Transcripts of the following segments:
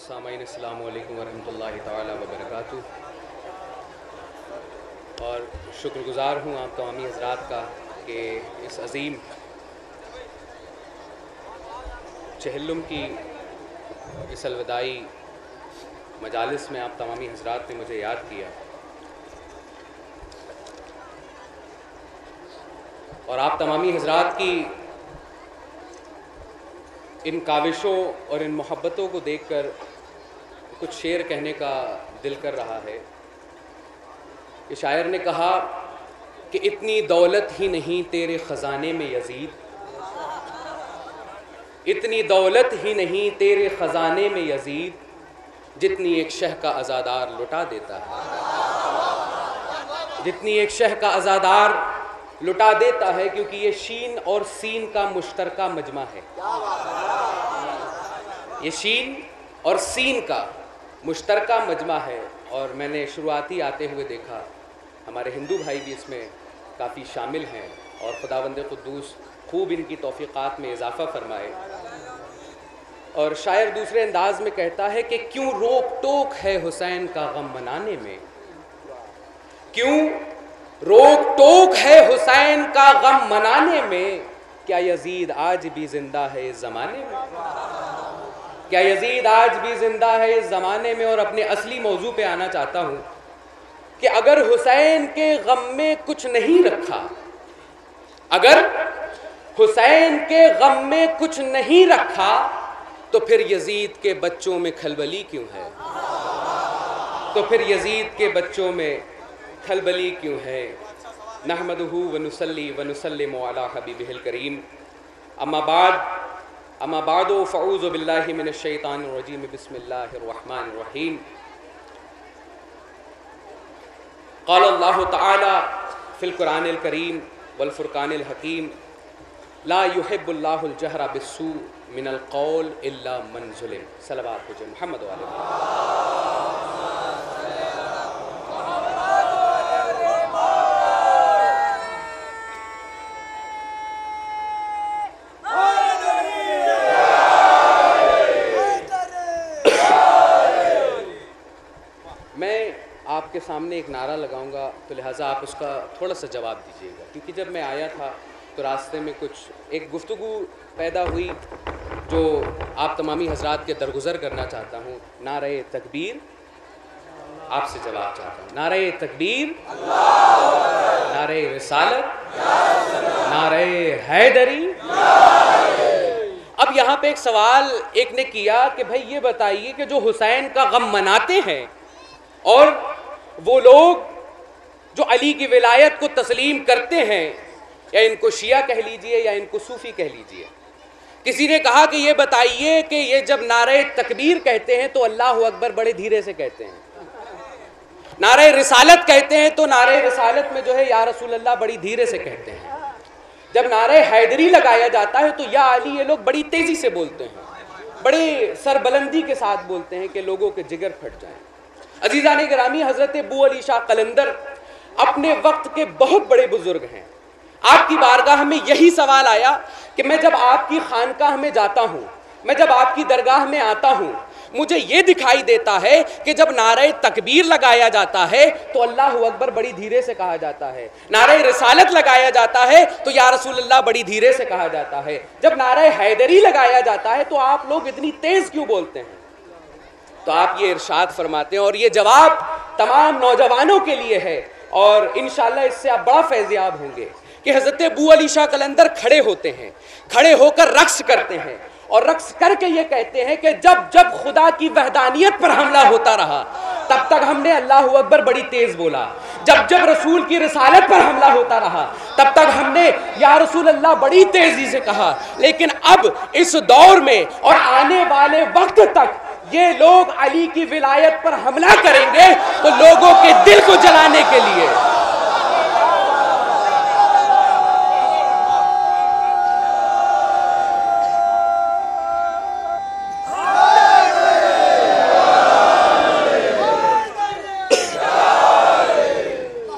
سامعین السلام علیکم ورحمۃ اللہ تعالیٰ وبرکاتہ۔ اور شکر گزار ہوں آپ تمامی حضرات کا کہ اس عظیم چہلم کی اس الوداعی مجالس میں آپ تمامی حضرات نے مجھے یاد کیا۔ اور آپ تمامی حضرات کی ان کاوشوں اور ان محبتوں کو دیکھ کر کچھ شعر کہنے کا دل کر رہا ہے۔ کہ شاعر نے کہا کہ اتنی دولت ہی نہیں تیرے خزانے میں یزید۔ اتنی دولت ہی نہیں تیرے خزانے میں یزید، جتنی ایک شہ کا ازادار لٹا دیتا ہے۔ جتنی ایک شہ کا ازادار لٹا دیتا ہے، کیونکہ یہ شین اور سین کا مشترکہ مجمع ہے۔ یہ شین اور سین کا مشترکہ مجمع ہے اور میں نے شروعاتی آتے ہوئے دیکھا۔ ہمارے ہندو بھائی بھی اس میں کافی شامل ہیں اور خداوند قدوس خوب ان کی توفیقات میں اضافہ فرمائے۔ اور شاعر دوسرے انداز میں کہتا ہے کہ کیوں روک ٹوک ہے حسین کا غم منانے میں؟ کیوں روک ٹوک ہے حسین کا غم منانے میں؟ کیا یزید آج بھی زندہ ہے اس زمانے میں؟ کیا یزید آج بھی زندہ ہے اس زمانے میں اور اپنے اصلی موضوع پہ آنا چاہتا ہوں کہ اگر حسین کے غم میں کچھ نہیں رکھا، اگر حسین کے غم میں کچھ نہیں رکھا، تو پھر یزید کے بچوں میں کھلبلی کیوں ہے؟ تو پھر یزید کے بچوں میں کھلبلی کیوں ہے؟ نحمدہ ونسلی ونسلم علی حبیبہ الکریم۔ اما بعد اما بعد فعوذ باللہ من الشیطان الرجیم، بسم اللہ الرحمن الرحیم. قال اللہ تعالی فی القرآن الکریم والفرقان الحکیم، لا يحب اللہ الجہر بالسوء من القول الا من ظلم. صلوات محمد علیہ میں آپ کے سامنے ایک نعرہ لگاؤں گا تو لہٰذا آپ اس کا تھوڑا سا جواب دیجیے گا۔ کیونکہ جب میں آیا تھا تو راستے میں کچھ ایک گفتگو پیدا ہوئی جو آپ تمامی حضرات کے درگزر کرنا چاہتا ہوں۔ نعرہ تکبیر، آپ سے جواب چاہتا ہوں۔ نعرہ تکبیر، نعرہ رسالت، نعرہ حیدری۔ اب یہاں پہ ایک سوال ایک نے کیا کہ بھائی یہ بتائیے کہ جو حسین کا غم مناتے ہیں اور وہ لوگ جو علی کی ولایت کو تسلیم کرتے ہیں، یا ان کو شیعہ کہہ لیجیے یا ان کو صوفی کہہ لیجیے۔ کسی نے کہا کہ یہ بتائیے کہ یہ جب نعرہ تکبیر کہتے ہیں تو اللہ اکبر بڑے دھیرے سے کہتے ہیں۔ نعرہ رسالت کہتے ہیں تو نعرہ رسالت میں جو ہے یا رسول اللہ بڑی دھیرے سے کہتے ہیں۔ جب نعرہ حیدری لگایا جاتا ہے تو یا علی یہ لوگ بڑی تیزی سے بولتے ہیں، بڑے سربلندی کے ساتھ بولتے ہیں کہ لوگوں کے جگر پھٹ جائیں۔ عزیزان گرامی، حضرت بو علی شاہ قلندر اپنے وقت کے بہت بڑے بزرگ ہیں۔ آپ کی بارگاہ میں یہی سوال آیا کہ میں جب آپ کی خانقاہ میں جاتا ہوں، میں جب آپ کی درگاہ میں آتا ہوں، مجھے یہ دکھائی دیتا ہے کہ جب نعرہ تکبیر لگایا جاتا ہے تو اللہ اکبر بڑی دھیرے سے کہا جاتا ہے۔ نعرہ رسالت لگایا جاتا ہے تو یا رسول اللہ بڑی دھیرے سے کہا جاتا ہے۔ جب نعرہ حیدری لگایا جاتا ہے تو آپ لوگ اتنی تیز کیوں بولتے ہیں؟ تو آپ یہ ارشاد فرماتے ہیں اور یہ جواب تمام نوجوانوں کے لیے ہے اور انشاءاللہ اس سے آپ بڑا فیضیاب ہوں گے کہ حضرت بو علی شاہ قلندر کھڑے ہوتے ہیں، کھڑے ہو کر رقص کرتے ہیں اور رقص کر کے یہ کہتے ہیں کہ جب جب خدا کی وحدانیت پر حملہ ہوتا رہا، تب تک ہم نے اللہ اکبر بڑی تیز بولا۔ جب جب رسول کی رسالت پر حملہ ہوتا رہا، تب تک ہم نے یا رسول اللہ بڑی تیزی سے کہا۔ لیکن اب اس دور میں اور آنے والے وقت تک یہ لوگ علی کی ولایت پر حملہ کریں گے تو لوگوں کے دل کو جلانے کے لیے۔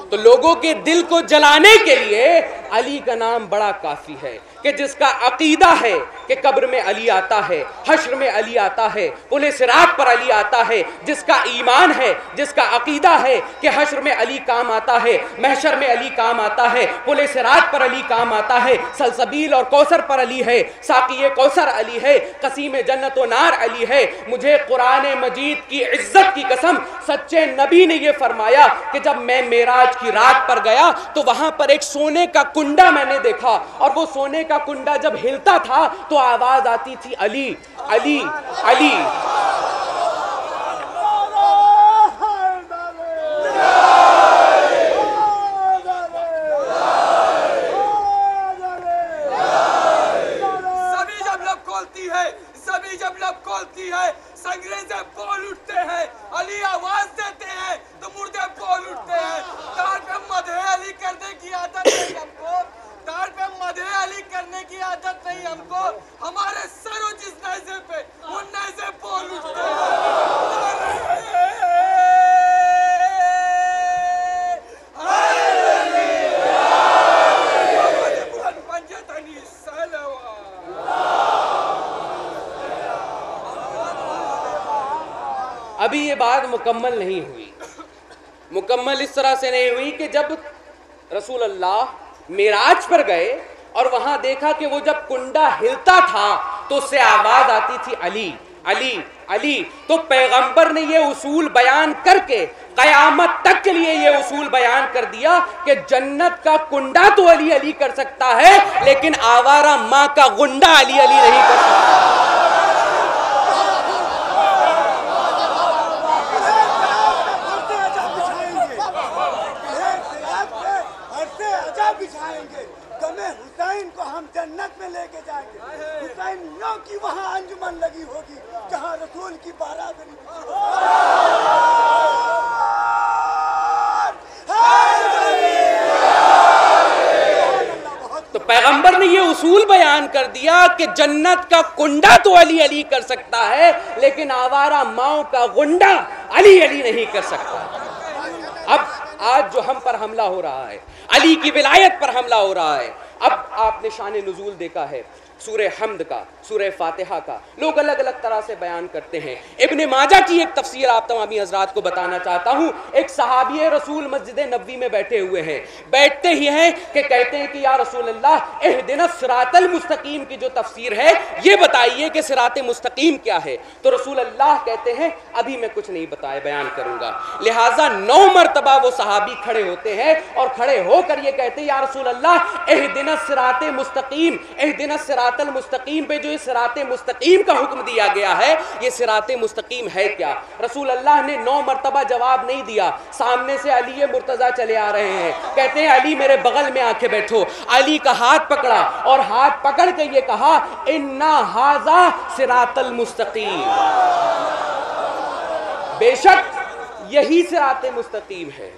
تو لوگوں کے دل کو جلانے کے لیے علی کا نام بڑا کافی ہے کہ جس کا عقیدہ ہے کہ قبر میں علی آتا ہے، حشر میں علی آتا ہے، پولیس رات پر علی آتا ہے، جس کا ایمان ہے، جس کا عقیدہ ہے کہ حشر میں علی کام آتا ہے، محشر میں علی کام آتا ہے، پولیس رات پر علی کام آتا ہے، سلسبیل اور کوثر پر علی ہے، ساقی کوثر علی ہے، قسیم جنت و نار علی ہے۔ مجھے قرآن مجید کی عزت کی قسم، سچے نبی نے یہ فرمایا کہ جب میں میراج کی رات پر گیا تو وہاں پر ایک سونے کا کنڈا میں نے دیکھا۔ اور وہ سونے کا کنڈا جب ہلتا تھا تو آواز آتی تھی، علی علی علی۔ سبھی جب لب کھولتی ہے سبھی جب لب کھولتی ہے اٹھتے ہیں، علی آواز دیتے ہیں، تو مردے بول اٹھتے ہیں۔ علی کرنے کی عادت نہیں ہم کو تار پہ مدھے علی کرنے کی عادت نہیں، ہم کو ہمارے سرو جس نیزے پہ، وہ نیزے بول اٹھتے ہیں۔ ابھی یہ بات مکمل نہیں ہوئی۔ مکمل اس طرح سے نہیں ہوئی کہ جب رسول اللہ میراج پر گئے اور وہاں دیکھا کہ وہ جب کنڈا ہلتا تھا تو اس سے آواز آتی تھی علی علی علی، تو پیغمبر نے یہ اصول بیان کر کے قیامت تک کے لیے یہ اصول بیان کر دیا کہ جنت کا کنڈا تو علی علی کر سکتا ہے، لیکن آوارہ ماں کا گنڈا علی علی نہیں کر سکتا ہرتے عجب بچھائیں گے ایک رات پہ ہرتے عجب بچھائیں گے کمیں حسین کو ہم جنت میں لے کے جائیں گے۔ حسین یوں کی وہاں انجمن لگی ہوگی، جہاں رسول کی بارادری تو پیغمبر نے یہ اصول بیان کر دیا کہ جنت کا کنڈا تو علی علی کر سکتا ہے، لیکن آوارہ ماؤں کا گنڈا علی علی نہیں کر سکتا۔ اب آج جو ہم پر حملہ ہو رہا ہے، علی کی ولایت پر حملہ ہو رہا ہے اب آپ نے شان نزول دیکھا ہے۔ سورہ حمد کا، سورہ فاتحہ کا۔ لوگ الگ الگ طرح سے بیان کرتے ہیں۔ ابن ماجہ کی ایک تفسیر آپ تمامی حضرات کو بتانا چاہتا ہوں۔ ایک صحابی رسول مسجد نبوی میں بیٹھے ہوئے ہیں۔ بیٹھتے ہی ہیں کہ کہتے ہیں کہ یا رسول اللہ، اہدنا الصراط المستقیم کی جو تفسیر ہے، یہ بتائیے کہ صراط مستقیم کیا ہے۔ تو رسول اللہ کہتے ہیں، ابھی میں کچھ نہیں بتائے، بیان کروں گا۔ لہٰذا نو مرتبہ وہ صحابی کھڑے ہوتے ہیں اور کھڑے ہو کر یہ کہتے ہیں، یا رسول اللہ، اہدنا الصراط مستقیم، اہدنا الصراط المستقیم پہ جو اس صراط مستقیم کا حکم دیا گیا ہے، یہ صراط مستقیم ہے کیا؟ رسول اللہ نے نو مرتبہ جواب نہیں دیا۔ سامنے سے علی مرتضی چلے آ رہے ہیں۔ کہتے ہیں، علی میرے بغل میں آ کے بیٹھو۔ علی کا ہاتھ پکڑا اور ہاتھ پکڑ کے یہ کہا، انا ہاضا صراط المستقیم بے شک یہی صراط مستقیم ہے۔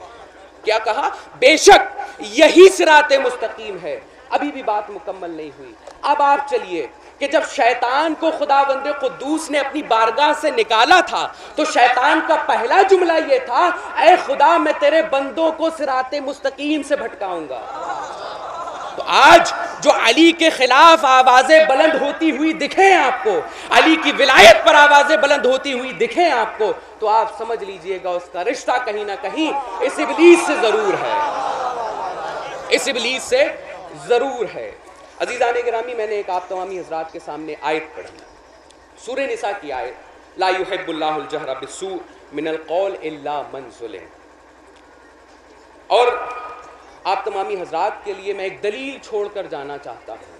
کیا کہا؟ بے شک یہی صراط مستقیم ہے۔ ابھی بھی بات مکمل نہیں ہوئی۔ اب آپ چلیے کہ جب شیطان کو خدا بند قدوس نے اپنی بارگاہ سے نکالا تھا، تو شیطان کا پہلا جملہ یہ تھا، اے خدا، میں تیرے بندوں کو صراط مستقیم سے بھٹکاؤں گا۔ تو آج جو علی کے خلاف آوازیں بلند ہوتی ہوئی دکھیں آپ کو، علی کی ولایت پر آوازیں بلند ہوتی ہوئی دکھیں آپ کو، تو آپ سمجھ لیجیے گا، اس کا رشتہ کہیں نہ کہیں اس ابلیس سے ضرور ہے۔ اس ابلیس سے ضرور ہے۔ عزیزان گرامی، میں نے ایک آپ تمامی حضرات کے سامنے آیت پڑھی۔ سورہ نساء کی آیت، لا يحب اللہ الجہر بالسوء من القول الا من ظلم۔ اور آپ تمامی حضرات کے لیے میں ایک دلیل چھوڑ کر جانا چاہتا ہوں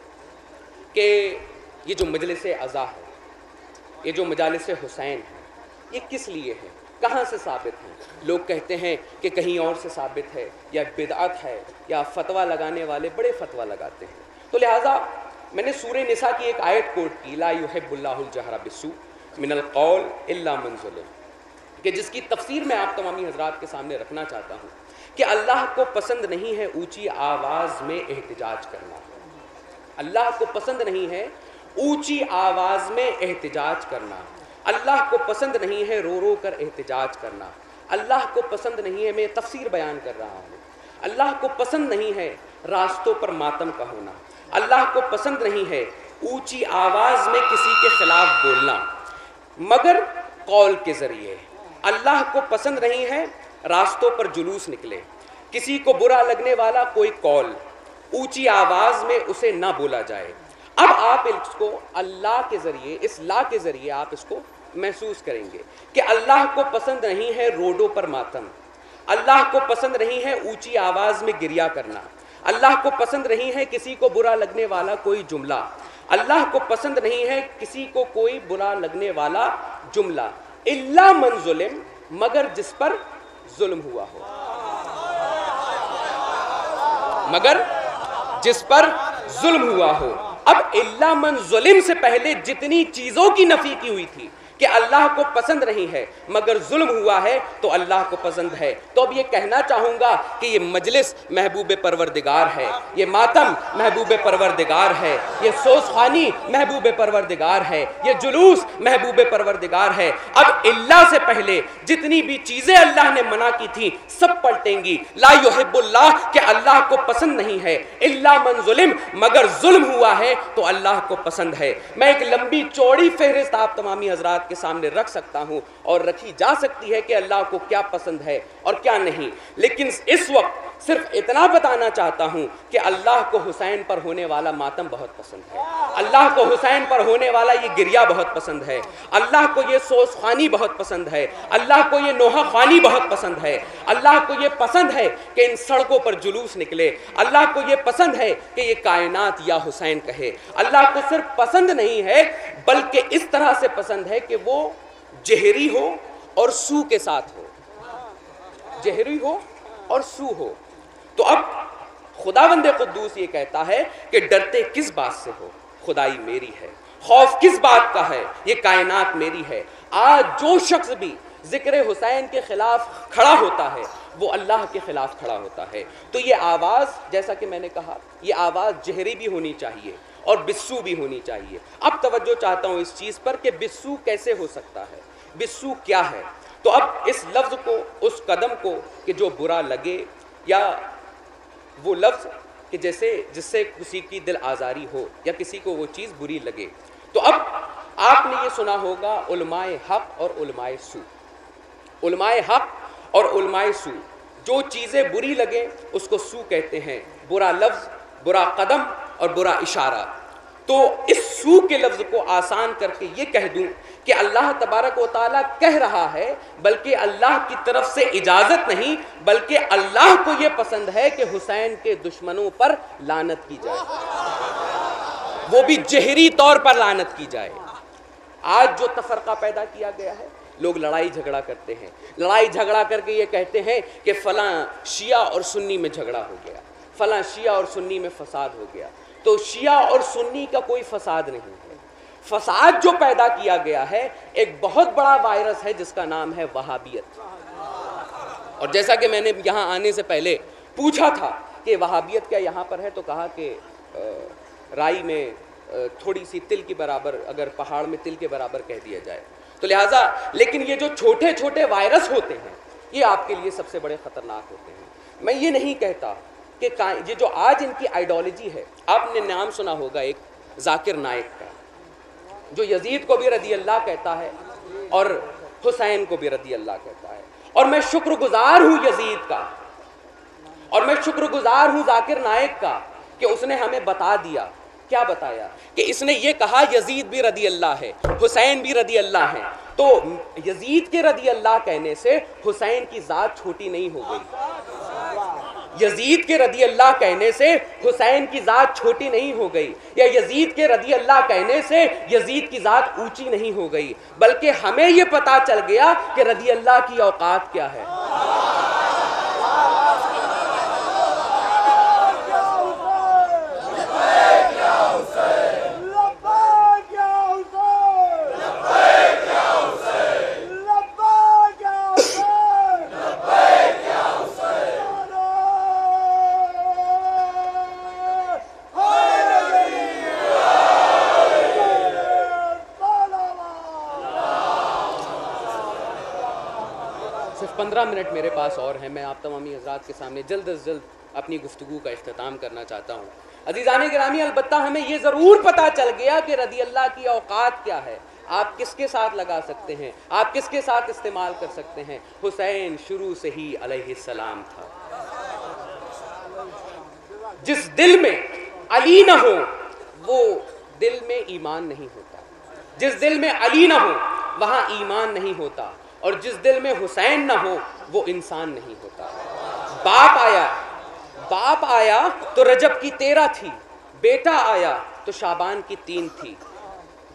کہ یہ جو مجلس ازا ہے، یہ جو مجالس حسین ہے، یہ کس لیے ہے؟ کہاں سے ثابت ہیں لوگ کہتے ہیں کہ کہیں اور سے ثابت ہے، یا بدعت ہے، یا فتویٰ لگانے والے بڑے فتویٰ لگاتے ہیں۔ تو لہٰذا میں نے سورہ نساء کی ایک آیت کوٹ کی، لا يحب اللہ الجہر بالسوء من القول الا من ظلم، کہ جس کی تفسیر میں آپ تمامی حضرات کے سامنے رکھنا چاہتا ہوں کہ اللہ کو پسند نہیں ہے اونچی آواز میں احتجاج کرنا۔ اللہ کو پسند نہیں ہے اونچی آواز میں احتجاج کرنا۔ اللہ کو پسند نہیں ہے رو رو کر احتجاج کرنا۔ اللہ کو پسند نہیں ہے میں تفسیر بیان کر رہا ہوں۔ اللہ کو پسند نہیں ہے راستوں پر ماتم کا ہونا۔ اللہ کو پسند نہیں ہے اونچی آواز میں کسی کے خلاف بولنا۔ مگر قول کے ذریعے۔ اللہ کو پسند نہیں ہے راستوں پر جلوس نکلے۔ کسی کو برا لگنے والا کوئی قول۔ اونچی آواز میں اسے نہ بولا جائے۔ اب آپ اس کو اللہ کے ذریعے، اس لا کے ذریعے آپ اس کو محسوس کریں گے کہ اللہ کو پسند نہیں ہے روڈوں پر ماتم، اللہ کو پسند نہیں ہے اونچی آواز میں گریا کرنا، اللہ کو پسند نہیں ہے کسی کو برا لگنے والا کوئی جملہ، اللہ کو پسند نہیں ہے کسی کو کوئی برا لگنے والا جملہ۔ اللہ من ظلم، مگر جس پر ظلم ہوا ہو۔ مگر جس پر ظلم ہوا ہو۔ اب اللہ من ظلم سے پہلے جتنی چیزوں کی نفی کی ہوئی تھی کہ اللہ کو پسند نہیں ہے، مگر ظلم ہوا ہے تو اللہ کو پسند ہے۔ تو اب یہ کہنا چاہوں گا کہ یہ مجلس محبوب پروردگار ہے۔ یہ ماتم محبوب پروردگار ہے۔ یہ سوز خانی محبوب پروردگار ہے۔ یہ جلوس محبوب پروردگار ہے۔ اب اللہ سے پہلے جتنی بھی چیزیں اللہ نے منع کی تھی سب پلٹیں گی۔ لا یحب اللہ کہ اللہ کو پسند نہیں ہے۔ اللہ من ظلم، مگر ظلم ہوا ہے تو اللہ کو پسند ہے۔ میں ایک لمبی چوڑی فہرست آپ تمامی حضرات کے سامنے رکھ سکتا ہوں اور رکھی جا سکتی ہے کہ اللہ کو کیا پسند ہے اور کیا نہیں۔ لیکن اس وقت صرف اتنا بتانا چاہتا ہوں کہ اللہ کو حسین پر ہونے والا ماتم بہت پسند ہے۔ اللہ کو حسین پر ہونے والا یہ گریا بہت پسند ہے۔ اللہ کو یہ سوس خانی بہت پسند ہے۔ اللہ کو یہ نوحہ خانی بہت پسند ہے۔ اللہ کو یہ پسند ہے کہ ان سڑکوں پر جلوس نکلے۔ اللہ کو یہ پسند ہے کہ یہ کائنات یا حسین کہے۔ اللہ کو صرف پسند نہیں ہے، بلکہ اس طرح سے پسند ہے کہ وہ جہری ہو اور سو کے ساتھ ہو۔ جہری ہو اور سو ہو۔ تو اب خدا بند قدوس یہ کہتا ہے کہ ڈرتے کس بات سے ہو؟ خدائی میری ہے۔ خوف کس بات کا ہے؟ یہ کائنات میری ہے۔ آج جو شخص بھی ذکر حسین کے خلاف کھڑا ہوتا ہے، وہ اللہ کے خلاف کھڑا ہوتا ہے۔ تو یہ آواز، جیسا کہ میں نے کہا، یہ آواز جہری بھی ہونی چاہیے اور بسو بھی ہونی چاہیے۔ اب توجہ چاہتا ہوں اس چیز پر کہ بسو کیسے ہو سکتا ہے؟ بسو کیا ہے؟ تو اب اس لفظ کو، اس قدم کو کہ جو برا لگے یا وہ لفظ کہ جیسے، جس سے کسی کی دل آزاری ہو یا کسی کو وہ چیز بری لگے۔ تو اب آپ نے یہ سنا ہوگا علماء حق اور علماء سو۔ علماء حق اور علماء سو۔ جو چیزیں بری لگیں، اس کو سو کہتے ہیں۔ برا لفظ، برا قدم اور برا اشارہ۔ تو اس سو کے لفظ کو آسان کر کے یہ کہہ دوں کہ اللہ تبارک و تعالیٰ کہہ رہا ہے، بلکہ اللہ کی طرف سے اجازت نہیں، بلکہ اللہ کو یہ پسند ہے کہ حسین کے دشمنوں پر لانت کی جائے۔ وہ بھی جہری طور پر لانت کی جائے۔ آج جو تفرقہ پیدا کیا گیا ہے، لوگ لڑائی جھگڑا کرتے ہیں۔ لڑائی جھگڑا کر کے یہ کہتے ہیں کہ فلاں شیعہ اور سنی میں جھگڑا ہو گیا۔ فلاں شیعہ اور سنی میں فساد ہو گیا۔ تو شیعہ اور سنی کا کوئی فساد نہیں۔ ہے فساد جو پیدا کیا گیا ہے، ایک بہت بڑا وائرس ہے جس کا نام ہے وہابیت۔ اور جیسا کہ میں نے یہاں آنے سے پہلے پوچھا تھا کہ وہابیت کیا یہاں پر ہے، تو کہا کہ رائی میں تھوڑی سی تل کی برابر، اگر پہاڑ میں تل کے برابر کہہ دیا جائے۔ تو لہٰذا، لیکن یہ جو چھوٹے چھوٹے وائرس ہوتے ہیں، یہ آپ کے لیے سب سے بڑے خطرناک ہوتے ہیں۔ میں یہ نہیں کہتا کہ یہ جو آج ان کی آئیڈیالوجی ہے، آپ نے نام سنا ہوگا ایک ذاکر نائک کا۔ جو یزید کو بھی رضی اللہ کہتا ہے اور حسین کو بھی رضی اللہ کہتا ہے۔ اور میں شکر گزار ہوں یزید کا۔ اور میں شکر گزار ہوں ذاکر نائک کا کہ اس نے ہمیں بتا دیا۔ کیا بتایا؟ کہ اس نے یہ کہا، یزید بھی رضی اللہ ہے، حسین بھی رضی اللہ ہے تو یزید کے رضی اللہ کہنے سے حسین کی ذات چھوٹی نہیں ہو گئی۔ یزید کے رضی اللہ کہنے سے حسین کی ذات چھوٹی نہیں ہو گئی یا یزید کے رضی اللہ کہنے سے یزید کی ذات اونچی نہیں ہو گئی، بلکہ ہمیں یہ پتا چل گیا کہ رضی اللہ کی اوقات کیا ہے۔ پندرہ منٹ میرے پاس اور ہیں، میں آپ تمامی حضرات کے سامنے جلد از جلد اپنی گفتگو کا اختتام کرنا چاہتا ہوں۔ عزیزان گرامی، البتہ ہمیں یہ ضرور پتا چل گیا کہ رضی اللہ کی اوقات کیا ہے۔ آپ کس کے ساتھ لگا سکتے ہیں؟ آپ کس کے ساتھ استعمال کر سکتے ہیں؟ حسین شروع سے ہی علیہ السلام تھا۔ جس دل میں علی نہ ہو، وہ دل میں ایمان نہیں ہوتا۔ جس دل میں علی نہ ہو، وہاں ایمان نہیں ہوتا۔ اور جس دل میں حسین نہ ہو، وہ انسان نہیں ہوتا۔ باپ آیا باپ آیا تو رجب کی تیرہ تھی، بیٹا آیا تو شابان کی تین تھی۔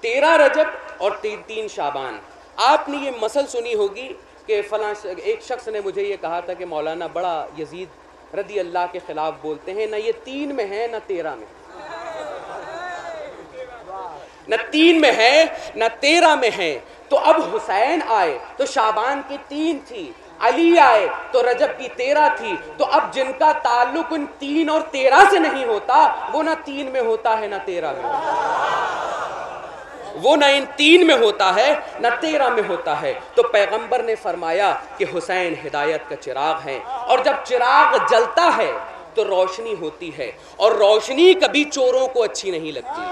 تیرہ رجب اور تین تین شابان۔ آپ نے یہ مسل سنی ہوگی کہ فلاں ایک شخص نے مجھے یہ کہا تھا کہ مولانا بڑا یزید رضی اللہ کے خلاف بولتے ہیں، نہ یہ تین میں ہے، نہ تیرہ میں۔ نہ تین میں ہے، نہ تیرہ میں ہے۔ تو اب حسین آئے، تو شابان کی تین تھی، علی آئے، تو رجب کی تیرہ تھی، تو اب جن کا تعلق ان تین اور تیرہ سے نہیں ہوتا، وہ نہ تین میں ہوتا ہے، نہ تیرہ میں۔ وہ نہ ان تین میں ہوتا ہے، نہ تیرہ میں ہوتا ہے۔ تو پیغمبر نے فرمایا کہ حسین ہدایت کا چراغ ہے اور جب چراغ جلتا ہے، تو روشنی ہوتی ہے۔ اور روشنی کبھی چوروں کو اچھی نہیں لگتی۔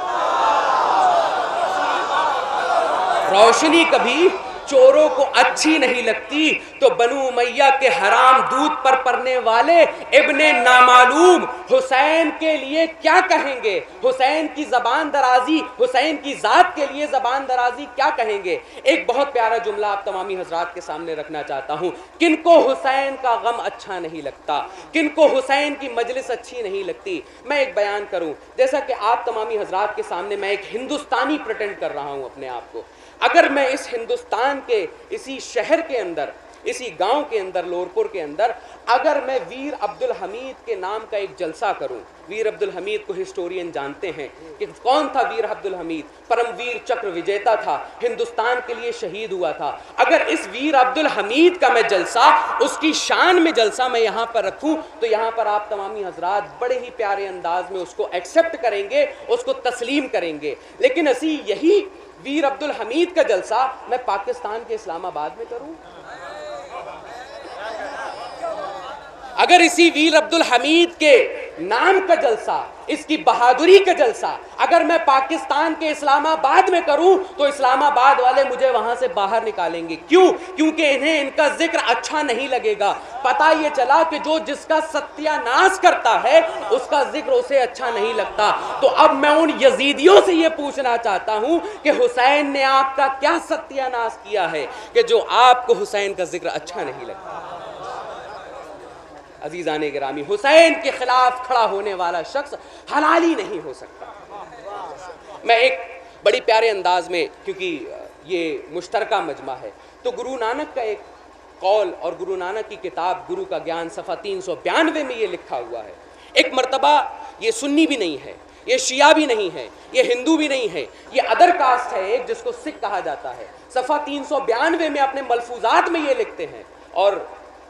روشنی کبھی چوروں کو اچھی نہیں لگتی تو بنو میہ کے حرام دودھ پر پڑنے والے ابن نامعلوم حسین کے لیے کیا کہیں گے؟ حسین کی زبان درازی، حسین کی ذات کے لیے زبان درازی کیا کہیں گے؟ ایک بہت پیارا جملہ آپ تمامی حضرات کے سامنے رکھنا چاہتا ہوں۔ کن کو حسین کا غم اچھا نہیں لگتا؟ کن کو حسین کی مجلس اچھی نہیں لگتی؟ میں ایک بیان کروں۔ جیسا کہ آپ تمامی حضرات کے سامنے میں ایک ہندوستانی پرٹینڈ کر رہا ہوں اپنے آپ کو۔ اگر میں اس ہندوستان کے، اسی شہر کے اندر، اسی گاؤں کے اندر، لورپور کے اندر، اگر میں ویر عبد الحمید کے نام کا ایک جلسہ کروں، ویر عبد الحمید کو ہسٹورین جانتے ہیں کہ کون تھا ویر عبد الحمید پرم ویر چکر وجیتا تھا، ہندوستان کے لیے شہید ہوا تھا۔ اگر اس ویر عبد الحمید کا میں جلسہ، اس کی شان میں جلسہ میں یہاں پر رکھوں، تو یہاں پر آپ تمامی حضرات بڑے ہی پیارے انداز میں اس کو ایکسیپٹ کریں گے، اس کو تسلیم کریں گے۔ لیکن اسی یہی ویر عبد الحمید کا جلسہ میں پاکستان کے اسلام آباد میں کروں۔ اگر اسی ویر عبد الحمید کے نام کا جلسہ، اس کی بہادری کا جلسہ اگر میں پاکستان کے اسلام آباد میں کروں، تو اسلام آباد والے مجھے وہاں سے باہر نکالیں گے۔ کیوں؟ کیونکہ انہیں ان کا ذکر اچھا نہیں لگے گا۔ پتا یہ چلا کہ جو جس کا ستیہ ناس کرتا ہے، اس کا ذکر اسے اچھا نہیں لگتا۔ تو اب میں ان یزیدیوں سے یہ پوچھنا چاہتا ہوں کہ حسین نے آپ کا کیا ستیہ ناس کیا ہے؟ کہ جو آپ کو حسین کا ذکر اچھا نہیں لگتا۔ عزیزان گرامی، حسین کے خلاف کھڑا ہونے والا شخص حلالی نہیں ہو سکتا۔ میں ایک بڑی پیارے انداز میں، کیونکہ یہ مشترکہ مجمع ہے، تو گرو نانک کا ایک قول اور گرو نانک کی کتاب، گرو کا گیان صفحہ تین سو بیانوے میں یہ لکھا ہوا ہے۔ ایک مرتبہ یہ سنی بھی نہیں ہے، یہ شیعہ بھی نہیں ہے، یہ ہندو بھی نہیں ہے، یہ ادر کاسٹ ہے ایک، جس کو سکھ کہا جاتا ہے۔ صفحہ تین سو بیانوے میں اپنے ملفوظات میں یہ لکھتے ہیں اور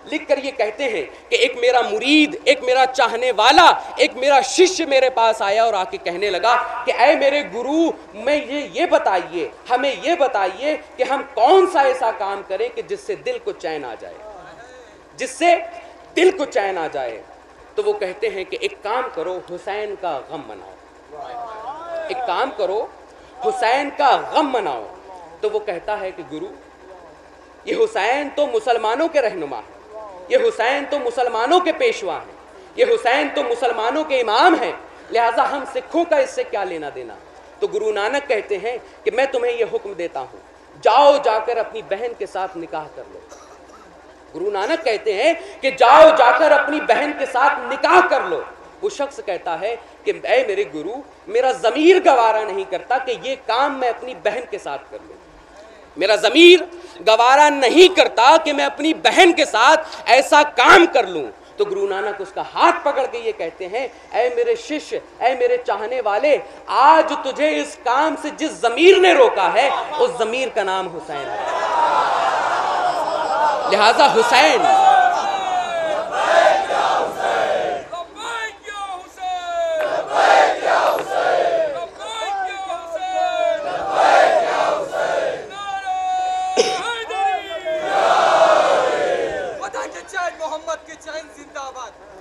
لکھ کر یہ کہتے ہیں کہ ایک میرا مرید، ایک میرا چاہنے والا، ایک میرا شش میرے پاس آیا اور آ کے کہنے لگا کہ اے میرے گرو، میں یہ یہ بتائیے، ہمیں یہ بتائیے کہ ہم کون سا ایسا کام کریں کہ جس سے دل کو چین آ جائے۔ جس سے دل کو چین آ جائے۔ تو وہ کہتے ہیں کہ ایک کام کرو، حسین کا غم مناؤ۔ ایک کام کرو، حسین کا غم مناؤ۔ تو وہ کہتا ہے کہ گرو، یہ حسین تو مسلمانوں کے رہنما ہے۔ یہ حسین تو مسلمانوں کے پیشوا ہیں۔ یہ حسین تو مسلمانوں کے امام ہیں۔ لہٰذا ہم سکھوں کا اس سے کیا لینا دینا؟ تو گرو نانک کہتے ہیں کہ میں تمہیں یہ حکم دیتا ہوں، جاؤ جا کر اپنی بہن کے ساتھ نکاح کر لو۔ گرو نانک کہتے ہیں کہ جاؤ جا کر اپنی بہن کے ساتھ نکاح کر لو۔ وہ شخص کہتا ہے کہ اے میرے گرو، میرا ضمیر گوارا نہیں کرتا کہ یہ کام میں اپنی بہن کے ساتھ کر لوں۔ میرا ضمیر گوارا نہیں کرتا کہ میں اپنی بہن کے ساتھ ایسا کام کر لوں۔ تو گرو نانک اس کا ہاتھ پکڑ کے یہ کہتے ہیں، اے میرے شش، اے میرے چاہنے والے، آج تجھے اس کام سے جس ضمیر نے روکا ہے، اس ضمیر کا نام حسین ہے۔ لہذا حسین لبیک یا حسین لبیک یا حسین لبیک یا حسین لبیک یا حسین نعرہ حیدری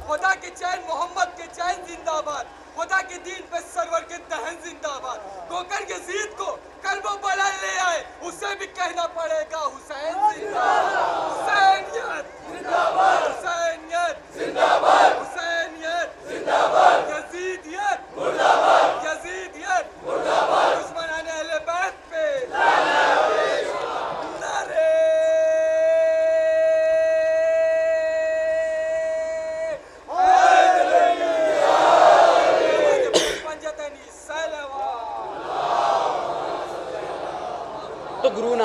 خدا کے چین محمد کے چین زندہ باد خدا کے دین پہ سرور کے دہن زندہ باد گوکر کے زید کو کل وہ بلند لے آئے، اسے بھی کہنا پڑے گا، حسین زندہ حسینیت زندہ باد حسینیت زندہ باد حسینیت زندہ باد یزیدیت مردہ باد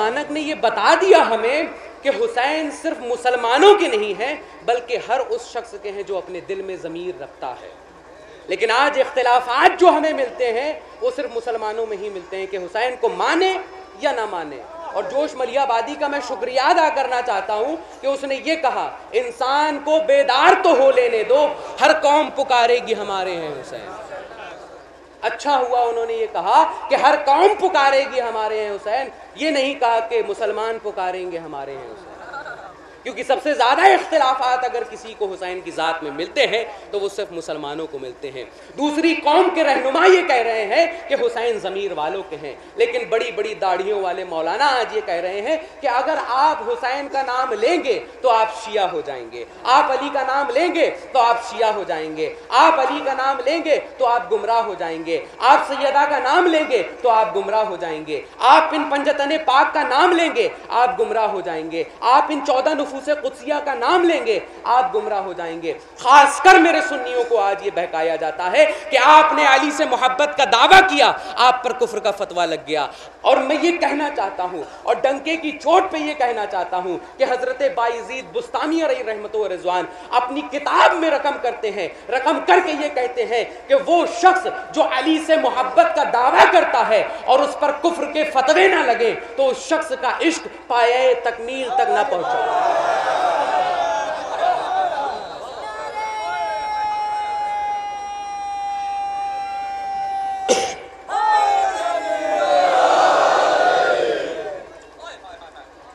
مبارک نے یہ بتا دیا ہمیں کہ حسین صرف مسلمانوں کے نہیں ہیں، بلکہ ہر اس شخص کے ہیں جو اپنے دل میں ضمیر رکھتا ہے۔ لیکن آج اختلافات جو ہمیں ملتے ہیں، وہ صرف مسلمانوں میں ہی ملتے ہیں کہ حسین کو مانے یا نہ مانے۔ اور جوش ملی آبادی کا میں شکریہ ادا کرنا چاہتا ہوں کہ اس نے یہ کہا، انسان کو بیدار تو ہو لینے دو، ہر قوم پکارے گی ہمارے ہیں حسین۔ اچھا ہوا انہوں نے یہ کہا کہ ہر قوم پکارے گی ہمارے ہیں حسین۔ یہ نہیں کہا کہ مسلمان پکاریں گے ہمارے ہیں حسین۔ کیونکہ سب سے زیادہ اختلافات اگر کسی کو حسین کی ذات میں ملتے ہیں، تو وہ صرف مسلمانوں کو ملتے ہیں۔ دوسری قوم کے رہنما یہ کہہ رہے ہیں کہ حسین ضمیر والوں کے ہیں۔ لیکن بڑی بڑی داڑھیوں والے مولانا آج یہ کہہ رہے ہیں کہ اگر آپ حسین کا نام لیں گے، تو آپ شیعہ ہو جائیں گے۔ آپ علی کا نام لیں گے، تو آپ شیعہ ہو جائیں گے۔ آپ علی کا نام لیں گے، تو آپ گمراہ ہو جائیں گے۔ آپ سیدہ کا نام لیں گے، تو آپ گمراہ ہو جائیں گے۔ آپ ان پنجتن پاک کا نام لیں گے، آپ گمراہ ہو جائیں گے۔ آپ ان چودہ نفوس نفوس قدسیہ کا نام لیں گے، آپ گمراہ ہو جائیں گے۔ خاص کر میرے سنیوں کو آج یہ بہکایا جاتا ہے کہ آپ نے علی سے محبت کا دعویٰ کیا، آپ پر کفر کا فتویٰ لگ گیا۔ اور میں یہ کہنا چاہتا ہوں، اور ڈنکے کی چوٹ پہ یہ کہنا چاہتا ہوں کہ حضرت بائیزید بستانی علیہ رحمت و رضوان اپنی کتاب میں رقم کرتے ہیں۔ رقم کر کے یہ کہتے ہیں کہ وہ شخص جو علی سے محبت کا دعویٰ کرتا ہے اور اس پر کفر کے فتوے نہ لگے تو اس شخص کا عشق پائے تکمیل تک نہ پہنچا۔